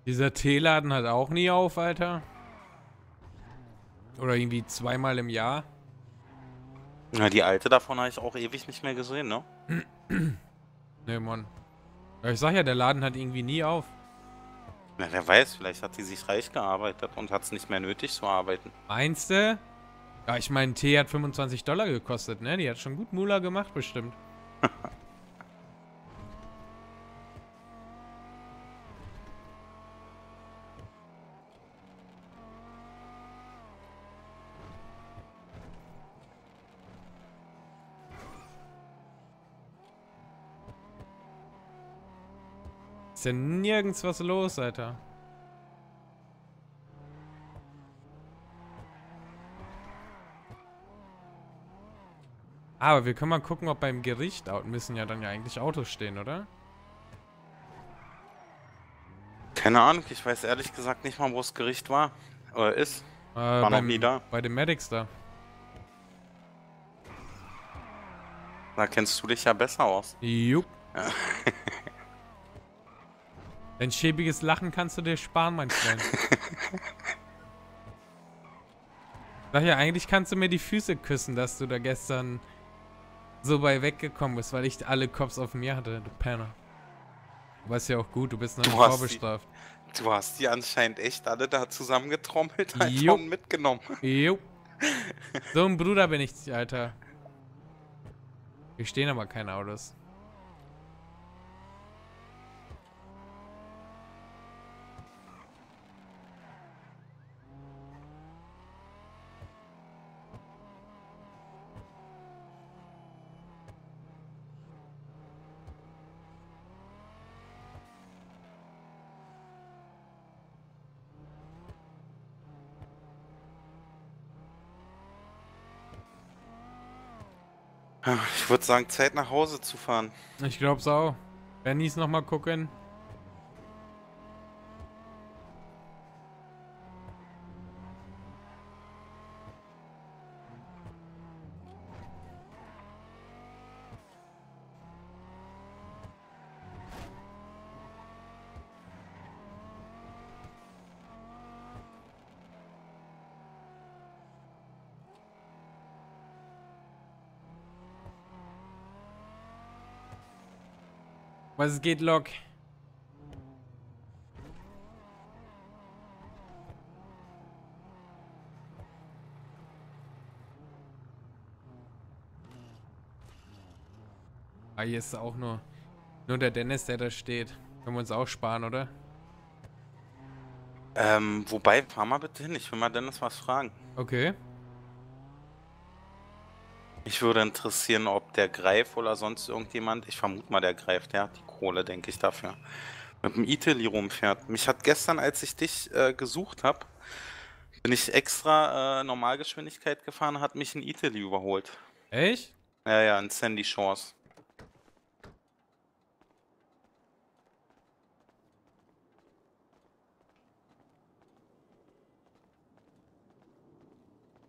Dieser Teeladen hat auch nie auf, Alter. Oder irgendwie zweimal im Jahr. Na, die alte davon habe ich auch ewig nicht mehr gesehen, ne? *clears throat* Ne, Mann. Ich sag ja, der Laden hat irgendwie nie auf. Na, wer weiß, vielleicht hat sie sich reich gearbeitet und hat es nicht mehr nötig zu arbeiten. Meinst du? Ja, ich meine, Tee hat 25 Dollar gekostet, ne? Die hat schon gut Mula gemacht, bestimmt. *laughs* Ist ja nirgends was los, Alter. Aber wir können mal gucken, ob beim Gericht müssen ja dann ja eigentlich Autos stehen, oder? Keine Ahnung, ich weiß ehrlich gesagt nicht mal, wo das Gericht war. Oder ist. Äh, War noch beim, nie da. Bei den Medics da. Da kennst du dich ja besser aus. Jupp. Ja. Dein schäbiges Lachen kannst du dir sparen, mein Freund. Sag ja, eigentlich kannst du mir die Füße küssen, dass du da gestern so bei weggekommen bist, weil ich alle Cops auf mir hatte, du Penner. Aber ist ja auch gut, du bist noch Du nicht die- vorbestraft. Du hast die anscheinend echt alle da zusammengetrommelt Alter, und mitgenommen. Jo. *laughs* So ein Bruder bin ich, Alter. Hier stehen aber keine Autos. Ich würde sagen, Zeit nach Hause zu fahren. Ich glaub's auch. Bennys nochmal gucken. Was geht, Lok? Ah, hier ist auch nur, nur der Dennis, der da steht. Können wir uns auch sparen, oder? Ähm, wobei, fahr mal bitte hin. Ich will mal Dennis was fragen. Okay. Ich würde interessieren, ob der Greif oder sonst irgendjemand, ich vermute mal der Greif, der hat die Kohle, denke ich, dafür, mit dem Italy rumfährt. Mich hat gestern, als ich dich äh, gesucht habe, bin ich extra äh, Normalgeschwindigkeit gefahren, hat mich ein Italy überholt. Echt? Ja, ja, in Sandy Shores.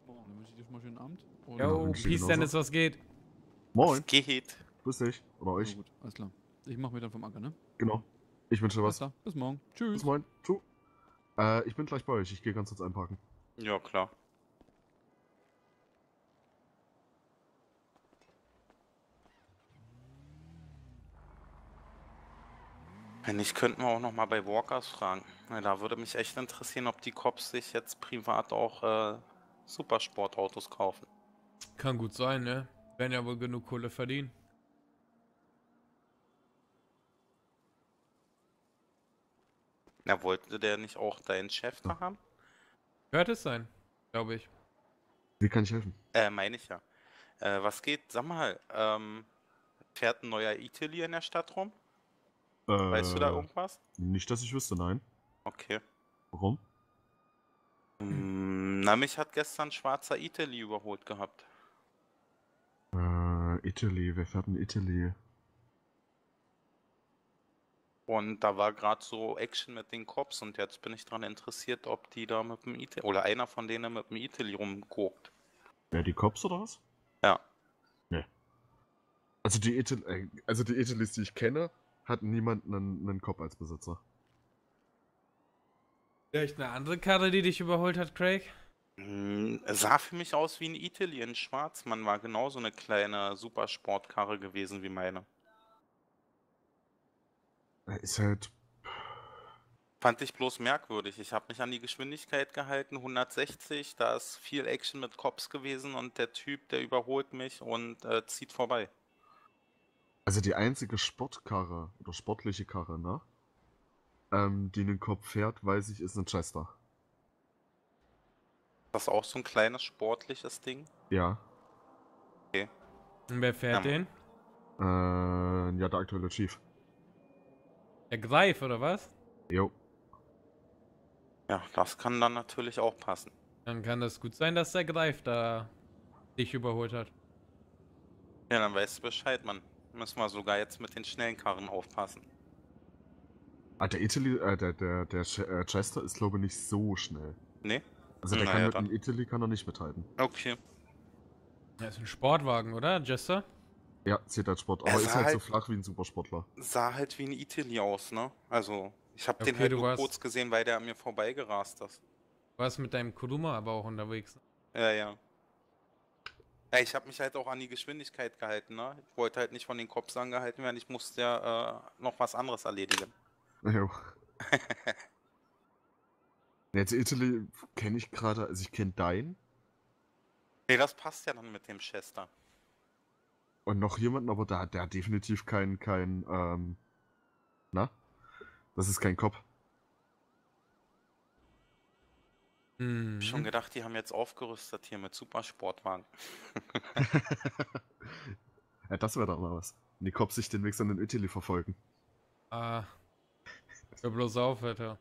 Boah, dann wünsche ich dir schon mal einen schönen Abend. Und Yo, Peace genauso. Dennis, was geht? Moin, Was geht? grüß dich. Oder euch. gut, alles klar. Ich mach mir dann vom Acker, ne? Genau. Ich wünsche dir was. klar. Bis morgen. Tschüss. Bis moin. Tschu. Äh, ich bin gleich bei euch. Ich gehe ganz kurz einparken. Ja, klar. Wenn nicht, könnten wir auch noch mal bei Walkers fragen. Da würde mich echt interessieren, ob die Cops sich jetzt privat auch äh, Supersportautos kaufen. Kann gut sein, ne? Werden ja wohl genug Kohle verdienen. Na, wollte der nicht auch deinen Chef da haben? Hört es sein, glaube ich. Wie kann ich helfen? Äh, meine ich ja. Äh, was geht? Sag mal, ähm, fährt ein neuer Italy in der Stadt rum? Weißt du da Äh, irgendwas? Nicht, dass ich wüsste, nein. Okay. Warum? Mm, Na, mich hat gestern ein schwarzer Italy überholt gehabt. Äh, Italy. Wer fährt in Italy? Und da war gerade so Action mit den Cops und jetzt bin ich daran interessiert, ob die da mit dem Italy oder einer von denen mit dem Italy rumguckt. Wer, die Cops oder was? Ja. Nee. Also die Italy, äh, also die Italys, die ich kenne, hat niemand einen, einen Cop als Besitzer. Vielleicht eine andere Karre, die dich überholt hat, Craig? Es sah für mich aus wie ein Italy in Schwarz. Man war genauso eine kleine Supersportkarre gewesen wie meine. Er Ist halt. Fand ich bloß merkwürdig. Ich habe mich an die Geschwindigkeit gehalten, 160. Da ist viel Action mit Cops gewesen und der Typ, der überholt mich und äh, zieht vorbei. Also die einzige Sportkarre oder sportliche Karre, ne? Ähm, die einen Cop fährt, weiß ich, ist ein Chester. Das ist auch so ein kleines sportliches Ding. Ja. Und wer fährt Ja. den? Äh, ja, der aktuelle Chief. Der Greif, oder was? Jo. Ja, das kann dann natürlich auch passen. Dann kann das gut sein, dass der Greif da dich überholt hat. Ja, dann weißt du Bescheid, Mann. Müssen wir sogar jetzt mit den schnellen Karren aufpassen. Ah, der Italy, äh, der, der, der Ch äh, Chester ist, glaube ich, nicht so schnell. Nee? Also der Na kann ja, mit dann. dem Italy kann er nicht mithalten. Okay. Das ist ein Sportwagen, oder, Jester? Ja, zählt als Sport, Er aber ist sah halt so halt- flach wie ein Supersportler. Sah halt wie ein Italy aus, ne? Also, ich habe Okay, den halt nur warst- kurz gesehen, weil der an mir vorbeigerast ist. Du warst mit deinem Kuruma aber auch unterwegs. Ja, ja. Ja, ich habe mich halt auch an die Geschwindigkeit gehalten, ne? Ich wollte halt nicht von den Cops angehalten werden, ich musste ja äh, noch was anderes erledigen. *laughs* Jo. *laughs* Jetzt Italy kenne ich gerade, also ich kenne dein Nee, das passt ja dann mit dem Chester. und noch jemanden, aber der, der hat definitiv kein, kein, ähm, na? Das ist kein Cop. Hm. Hab schon gedacht, die haben jetzt aufgerüstet hier mit Supersportwagen. *laughs* ja, das wäre doch mal was. Wenn die Cops sich den Weg an den Italy verfolgen. Ah. Hör bloß auf, Alter.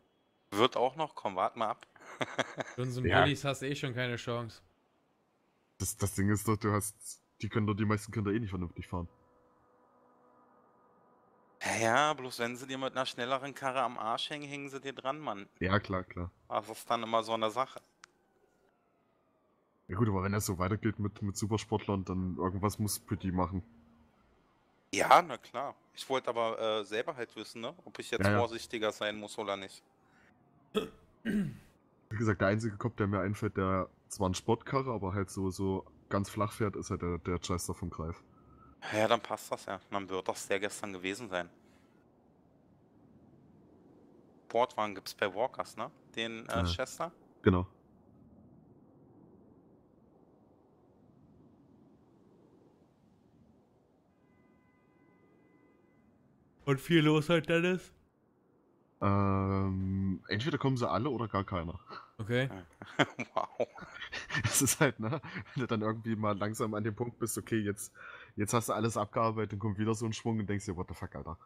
Wird auch noch kommen, wart mal ab. *laughs* Für unseren Ja. Bullies hast du eh schon keine Chance. Das, das Ding ist doch, du hast die können doch die meisten Kinder eh nicht vernünftig fahren. Ja, bloß wenn sie dir mit einer schnelleren Karre am Arsch hängen, hängen sie dir dran, Mann. Ja, klar, klar. Das ist dann immer so eine Sache. Ja gut, aber wenn das so weitergeht mit, mit Supersportlern, dann irgendwas muss Petit machen. Ja, na klar. Ich wollte aber äh, selber halt wissen, ne? ob ich jetzt Ja, ja. vorsichtiger sein muss oder nicht. Wie gesagt, der einzige Kopf, der mir einfällt, der zwar ein Sportkarre, aber halt so, so ganz flach fährt, ist halt der, der Chester vom Greif. Ja, dann passt das ja. Dann wird das der gestern gewesen sein. Sportwagen gibt's bei Walkers, ne? Den äh, Ja. Chester. Genau. Und viel los halt, Dennis? Ähm, entweder kommen sie alle oder gar keiner. Okay. *laughs* wow. Es ist halt, ne? Wenn du dann irgendwie mal langsam an dem Punkt bist, okay, jetzt, jetzt hast du alles abgearbeitet, dann kommt wieder so ein Schwung und denkst dir, what the fuck, Alter.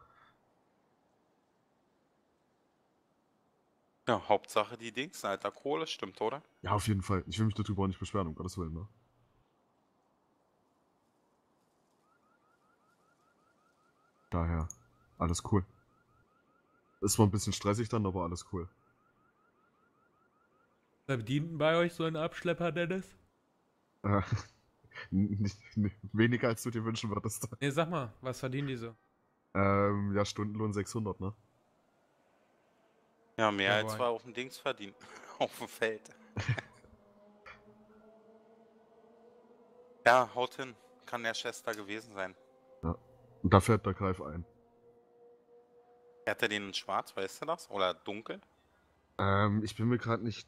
Ja, Hauptsache die Dings, alter Kohle, stimmt, oder? Ja, auf jeden Fall. Ich will mich darüber auch nicht beschweren, um Gottes Willen, ne? Daher, alles cool. Es war ein bisschen stressig dann, aber alles cool. Wer bedient bei euch so ein Abschlepper, Dennis? Äh, *laughs* nicht, nicht, weniger als du dir wünschen würdest. Nee, sag mal, was verdienen die so? Ähm, ja, Stundenlohn 600, ne? Ja, mehr als Jawohl. wir auf dem Dings verdienen. *laughs* auf dem Feld. *laughs* ja, haut hin. Kann der Chester gewesen sein. Ja. Und da fährt der Greif ein. Hat er den in schwarz, weißt du das? Oder dunkel? Ähm, ich bin mir gerade nicht.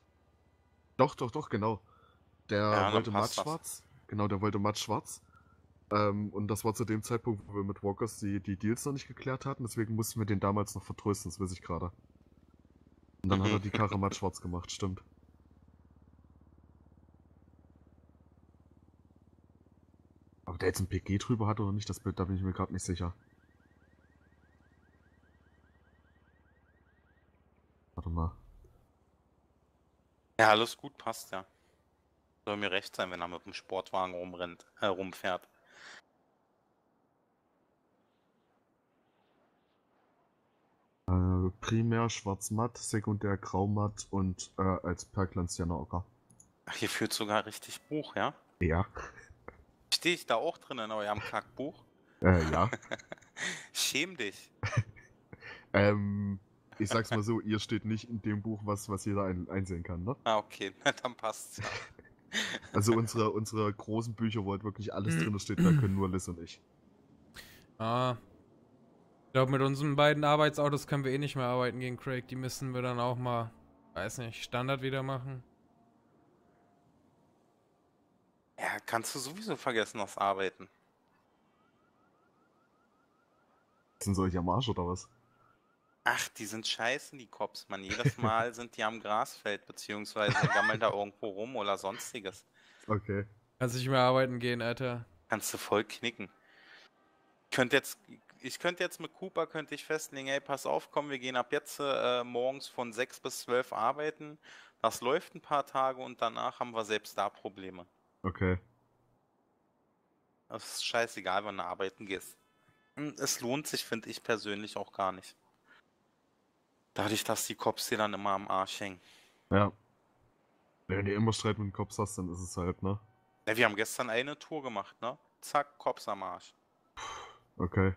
Doch, doch, doch, genau. Der Ja, wollte matt schwarz. Genau, der wollte matt schwarz. Ähm, und das war zu dem Zeitpunkt, wo wir mit Walkers die, die Deals noch nicht geklärt hatten. Deswegen mussten wir den damals noch vertrösten, das weiß ich gerade. Und dann hat er die Karre matt schwarz gemacht, stimmt. Ob der jetzt ein PG drüber hat oder nicht, das Bild, da bin ich mir gerade nicht sicher. Warte mal. Ja, alles gut, passt ja. Soll mir recht sein, wenn er mit dem Sportwagen rumrennt, äh, rumfährt. Äh, primär schwarz-matt, sekundär grau-matt und äh, als Perglanzjaner Ocker. Ach, hier führt sogar richtig Buch, ja? Ja. *laughs* Stehe ich da auch drin in eurem Kackbuch? Äh, ja. *laughs* Schäm dich. *laughs* ähm, ich sag's mal so, ihr steht nicht in dem Buch, was, was jeder ein, einsehen kann, ne? Ah, okay, *laughs* na, dann passt's ja. *laughs* Also unsere, unsere großen Bücher, wo halt wirklich alles drin steht, da können nur Liz und ich. Ah. Ich glaube, mit unseren beiden Arbeitsautos können wir eh nicht mehr arbeiten gegen Craig. Die müssen wir dann auch mal, weiß nicht, Standard wieder machen. Ja, kannst du sowieso vergessen, das Arbeiten. Sind solche am Arsch oder was? Ach, die sind scheiße, die Cops, man. Jedes *laughs* Mal sind die am Grasfeld, beziehungsweise gammeln da irgendwo rum oder sonstiges. Okay. Kannst nicht mehr arbeiten gehen, Alter. Kannst du voll knicken. Ich könnte jetzt, ich könnte jetzt mit Cooper könnte ich festlegen, ey, pass auf, komm, wir gehen ab jetzt äh, morgens von 6 bis 12 arbeiten. Das läuft ein paar Tage und danach haben wir selbst da Probleme. Okay. Das ist scheißegal, wenn du arbeiten gehst. Und Es lohnt sich, finde ich persönlich auch gar nicht. Dadurch, dass die Cops dir dann immer am Arsch hängen. Ja. Wenn du immer Streit mit den Cops hast, dann ist es halt, ne? Ja, wir haben gestern eine Tour gemacht, ne? Zack, Cops am Arsch. Okay.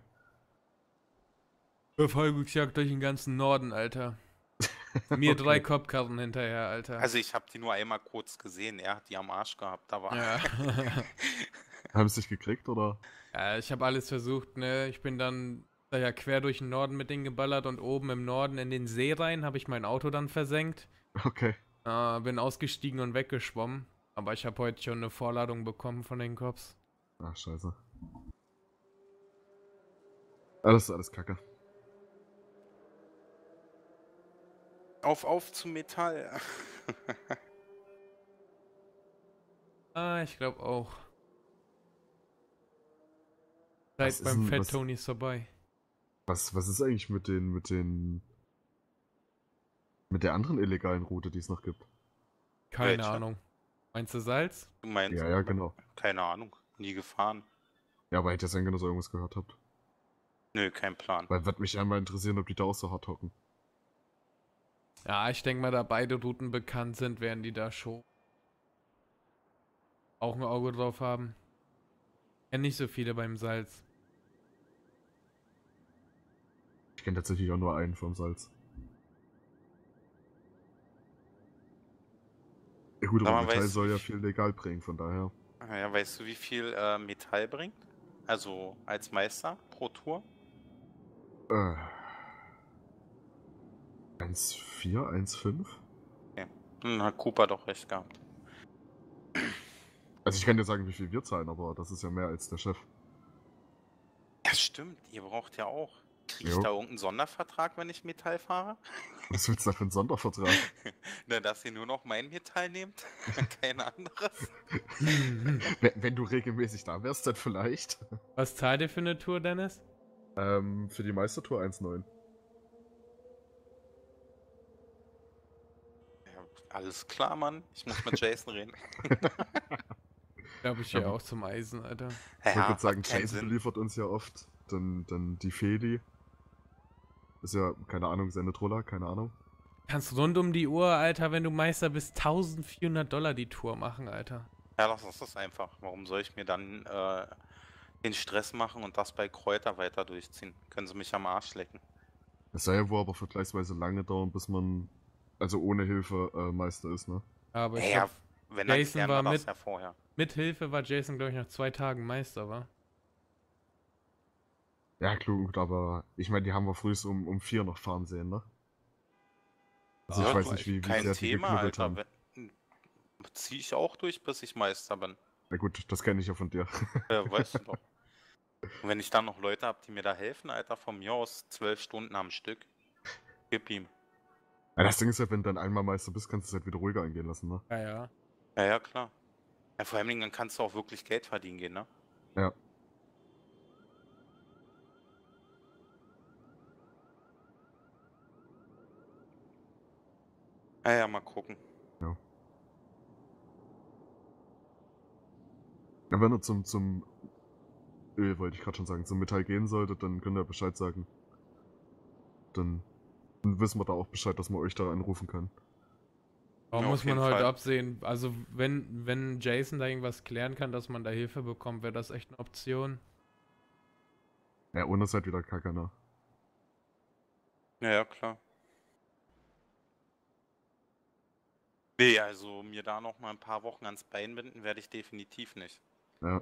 Verfolgungsjagd durch den ganzen Norden, Alter. *laughs* Mir drei Kopfkarten hinterher, Alter. Also ich habe die nur einmal kurz gesehen, er hat die am Arsch gehabt, da war. Ja. *laughs* Haben sie dich gekriegt, oder? Ja, ich habe alles versucht, ne? Ich bin dann da ja quer durch den Norden mit denen geballert und oben im Norden in den See rein habe ich mein Auto dann versenkt. Okay. Äh, bin ausgestiegen und weggeschwommen. Aber ich habe heute schon eine Vorladung bekommen von den Cops. Ach, scheiße. Alles, alles kacke. Auf, auf zu Metall. *laughs* Ah, ich glaube auch. Zeit beim Fat was- Tony ist vorbei. Was, was ist eigentlich mit den, mit den, mit der anderen illegalen Route, die es noch gibt? Keine Welche? Ahnung. Meinst du Salz? Du meinst? Ja, ja, genau. Keine Ahnung. nie gefahren. Ja, aber hätte sein können, dass ihr irgendwas gehört habt. Nö, kein Plan. Weil wird mich einmal interessieren, ob die da auch so hart hocken. Ja, ich denke mal, da beide Routen bekannt sind, werden die da schon auch ein Auge drauf haben. Ja, nicht so viele beim Salz. Ich kenne tatsächlich auch nur einen vom Salz. Ja gut, aber Metall soll ja viel- legal bringen, von daher. Ja, weißt du, wie viel äh, Metall bringt? Also als Meister pro Tour? Äh. 1,4, 1,5? Hm, hat Cooper doch recht gehabt. Also ich kann dir sagen, wie viel wir zahlen, aber das ist ja mehr als der Chef. Ja, stimmt, ihr braucht ja auch. Krieg ich Jo. da irgendeinen Sondervertrag, wenn ich Metall fahre? *laughs* Was willst du da für einen Sondervertrag? *laughs* Na, dass ihr nur noch mein Metall nehmt? *laughs* Kein anderes? wenn, wenn du regelmäßig da wärst, dann vielleicht. Was zahlt ihr für eine Tour, Dennis? Ähm, für die Meistertour 1,9. Ja, alles klar, Mann. Ich muss mit Jason reden. Glaube ich Ja, auch zum Eisen, Alter. Ich Ja, gerade sagen, macht keinen Jason Sinn. beliefert uns ja oft. Dann, dann die Feli. Ist ja, keine Ahnung, seine Troller, keine Ahnung. Kannst rund um die Uhr, Alter, wenn du Meister bist, 1400 Dollar die Tour machen, Alter. Ja, lass uns das einfach. Warum soll ich mir dann äh, den Stress machen und das bei Kräuter weiter durchziehen? Können sie mich am Arsch lecken. Es soll ja wohl aber vergleichsweise lange dauern, bis man, also ohne Hilfe, äh, Meister ist, ne? Aber ich Ja, glaub, wenn Jason war mit- ja vorher. mit Hilfe war Jason, glaube ich, nach zwei Tagen Meister, war. Ja, klug, aber ich meine, die haben wir früh um, um vier noch fahren sehen, ne? Also ich Ja, weiß nicht, wie, wie Kein sehr die Thema, geknubbelt Alter. haben. Wenn- Zieh ich auch durch, bis ich Meister bin. Na gut, das kenne ich ja von dir. Ja, weißt du *laughs* doch. Und wenn ich dann noch Leute habe, die mir da helfen, Alter, von mir aus zwölf Stunden am Stück, gib ihm. Ja, das Ding ist ja, wenn du dann einmal Meister bist, kannst du es halt wieder ruhiger angehen lassen, ne? Ja, ja. Ja, ja, klar. Ja, vor allem dann kannst du auch wirklich Geld verdienen gehen, ne? Ja. Ja, ja, mal gucken. Ja, wenn er zum, zum Öl, wollte ich gerade schon sagen, zum Metall gehen sollte, dann könnt ihr Bescheid sagen. Dann, dann wissen wir da auch Bescheid, dass man euch da anrufen kann. Warum Ja, muss man heute Fall. absehen? Also, wenn, wenn Jason da irgendwas klären kann, dass man da Hilfe bekommt, wäre das echt eine Option. Ja, ohne ist halt wieder kacke, ne? Ja, ja, klar. Nee, also mir da noch mal ein paar Wochen ans Bein binden werde ich definitiv nicht. Ja.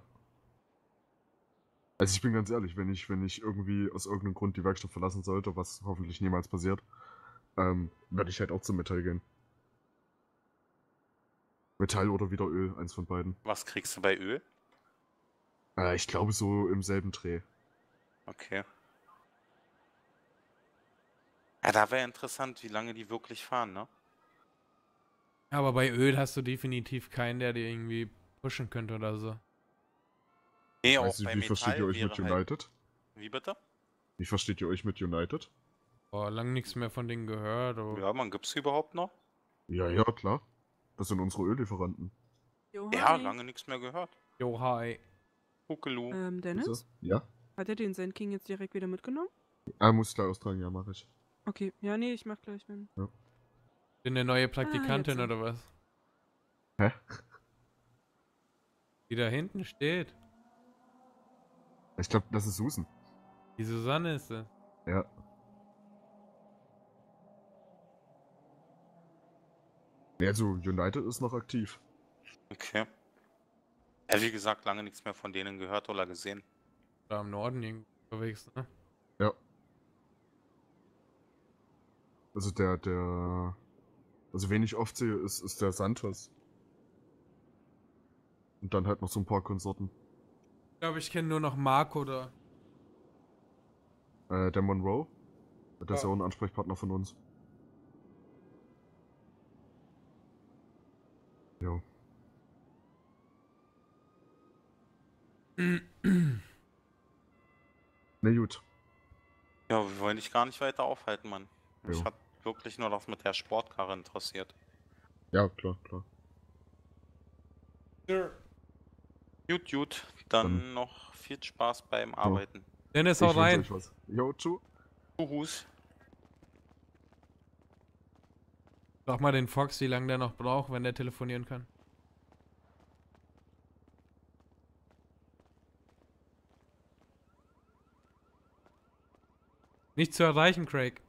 Also ich bin ganz ehrlich, wenn ich, wenn ich irgendwie aus irgendeinem Grund die Werkstatt verlassen sollte, was hoffentlich niemals passiert, ähm, werde ich halt auch zum Metall gehen. Metall oder wieder Öl, eins von beiden. Was kriegst du bei Öl? Äh, ich glaube so im selben Dreh. Okay. Ja, da wäre interessant, wie lange die wirklich fahren, ne? Aber bei Öl hast du definitiv keinen, der dir irgendwie pushen könnte oder so. Nee, auch Weiß nicht, bei wie versteht ihr Metall euch mit halt... United? Wie bitte? Wie versteht ihr euch mit United? Boah, lang nichts mehr von denen gehört. Aber Ja, man gibt's überhaupt noch? Ja, ja, klar. Das sind unsere Öllieferanten. Jo, Ja, lange nichts mehr gehört. Jo, hi. Huckelu. Ähm, Dennis? Bitte? Ja? Hat er den Sand King jetzt direkt wieder mitgenommen? Ah, muss ich gleich austragen, ja, mache ich. Okay, ja, nee, ich mach gleich, wenn. Bin eine neue Praktikantin jetzt. oder was? Hä? Die da hinten steht. Ich glaube, das ist Susan. Die Susanne ist es. Ja. Ja, also United ist noch aktiv. Okay. Ja, wie gesagt, lange nichts mehr von denen gehört oder gesehen. Da im Norden irgendwo unterwegs, ne? Ja. Also der, der. Also wen ich oft sehe, ist, ist der Santos. Und dann halt noch so ein paar Konsorten. Ich glaube, ich kenne nur noch Marco da. Äh, der Monroe. Der ist Ja. ja auch ein Ansprechpartner von uns. Jo. *clears throat* Na gut. Ja, wir wollen dich gar nicht weiter aufhalten, Mann. Mich Jo. hat wirklich nur das mit der Sportkarre interessiert. Ja, klar, klar. Gut, gut. Dann noch viel Spaß beim Arbeiten. Dennis, Ich hau rein. Jo, tschu. Juhus. Sag mal den Fox, wie lange der noch braucht, wenn der telefonieren kann. Nicht zu erreichen, Craig.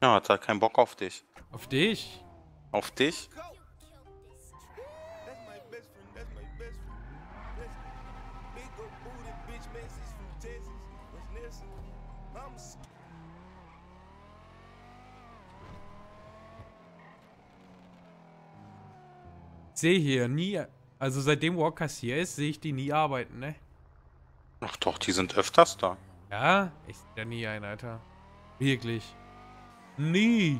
Ja, hat er keinen Bock auf dich. Auf dich? Auf dich? Ich sehe hier nie, also seitdem Walkers hier ist, sehe ich die nie arbeiten, ne? Ach doch, die sind öfters da. Ja? Ich sehe da nie ein, Alter. Wirklich. Nie.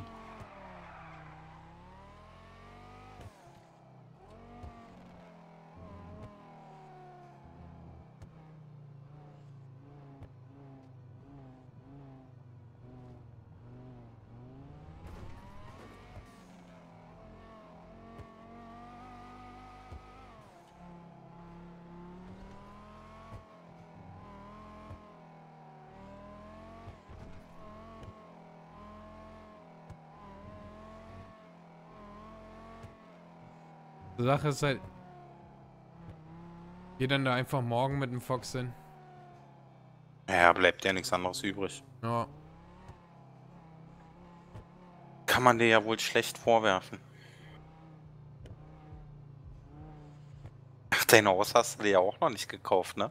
Sache ist halt. Geh dann da einfach morgen mit dem Fox hin. Ja, bleibt ja nichts anderes übrig. Ja. Kann man dir ja wohl schlecht vorwerfen. Ach, dein Haus hast du dir ja auch noch nicht gekauft, ne?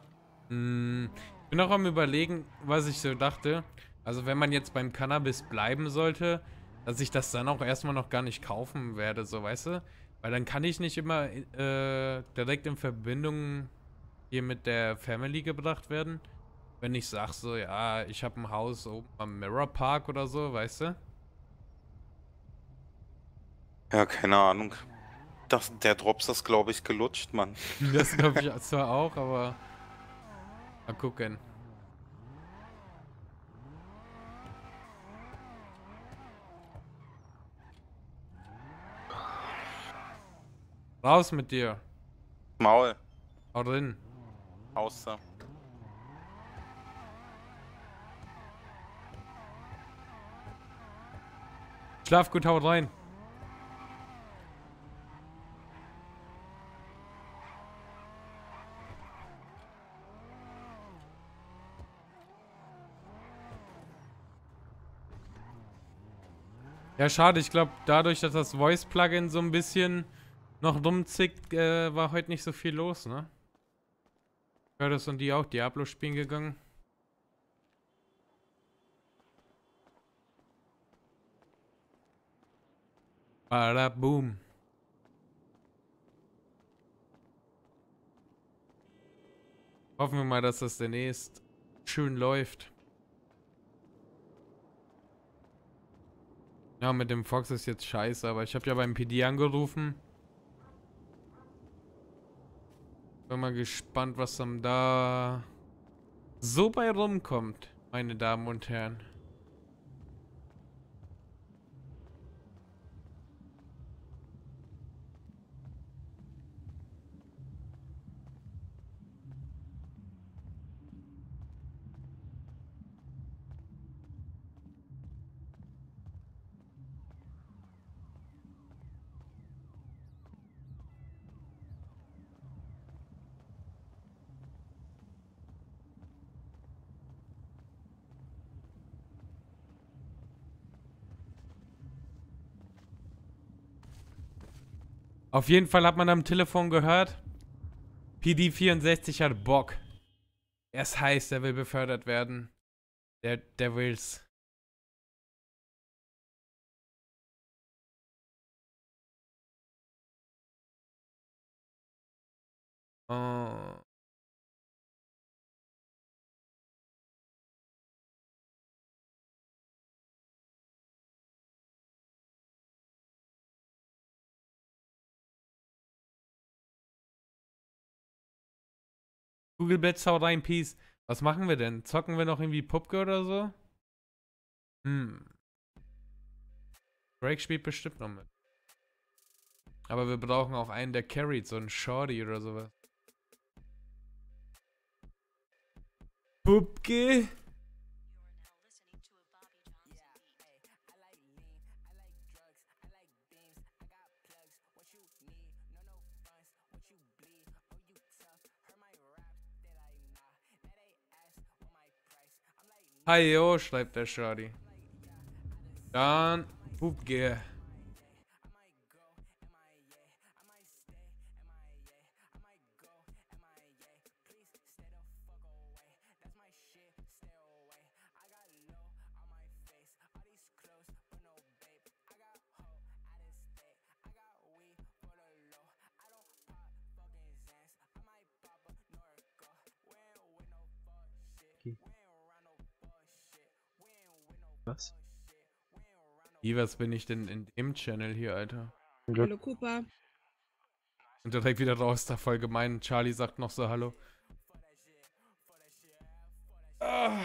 Ich bin auch am überlegen, was ich so dachte. Also wenn man jetzt beim Cannabis bleiben sollte, dass ich das dann auch erstmal noch gar nicht kaufen werde, so weißt du? Weil dann kann ich nicht immer äh, direkt in Verbindung hier mit der Family gebracht werden. Wenn ich sag so, ja, ich habe ein Haus oben am Mirror Park oder so, weißt du? Ja, keine Ahnung. Das, der Drops ist, glaube ich, gelutscht, Mann. *laughs* Das glaube ich *laughs* zwar auch, aber mal gucken. Raus mit dir. Maul. Hau drin. Außer. Schlaf gut, haut rein. Ja, schade. Ich glaube, dadurch, dass das Voice-Plugin so ein bisschen noch rumzickt, äh, war heute nicht so viel los, ne? Curtis und die auch Diablo spielen gegangen. Bada boom. Hoffen wir mal, dass das demnächst schön läuft. Ja, mit dem Fox ist jetzt scheiße, aber ich habe ja beim PD angerufen. Bin mal gespannt, was dann da so bei rumkommt, meine Damen und Herren. Auf jeden Fall hat man am Telefon gehört, PD64 hat Bock. Er ist heiß, der will befördert werden. Der, der will's. Oh. Google Bets haut rein, Peace. Was machen wir denn? Zocken wir noch irgendwie Pupke oder so? Hm. Drake spielt bestimmt noch mit. Aber wir brauchen auch einen, der carried, so ein Shorty oder sowas. Pupke. Hi yo, schreibt der Shorty. Dann Pupke. Was? Wie, was bin ich denn in dem Channel hier, Alter? Hallo Cooper. Und direkt wieder raus, da voll gemein. Charlie sagt noch so Hallo. Ah,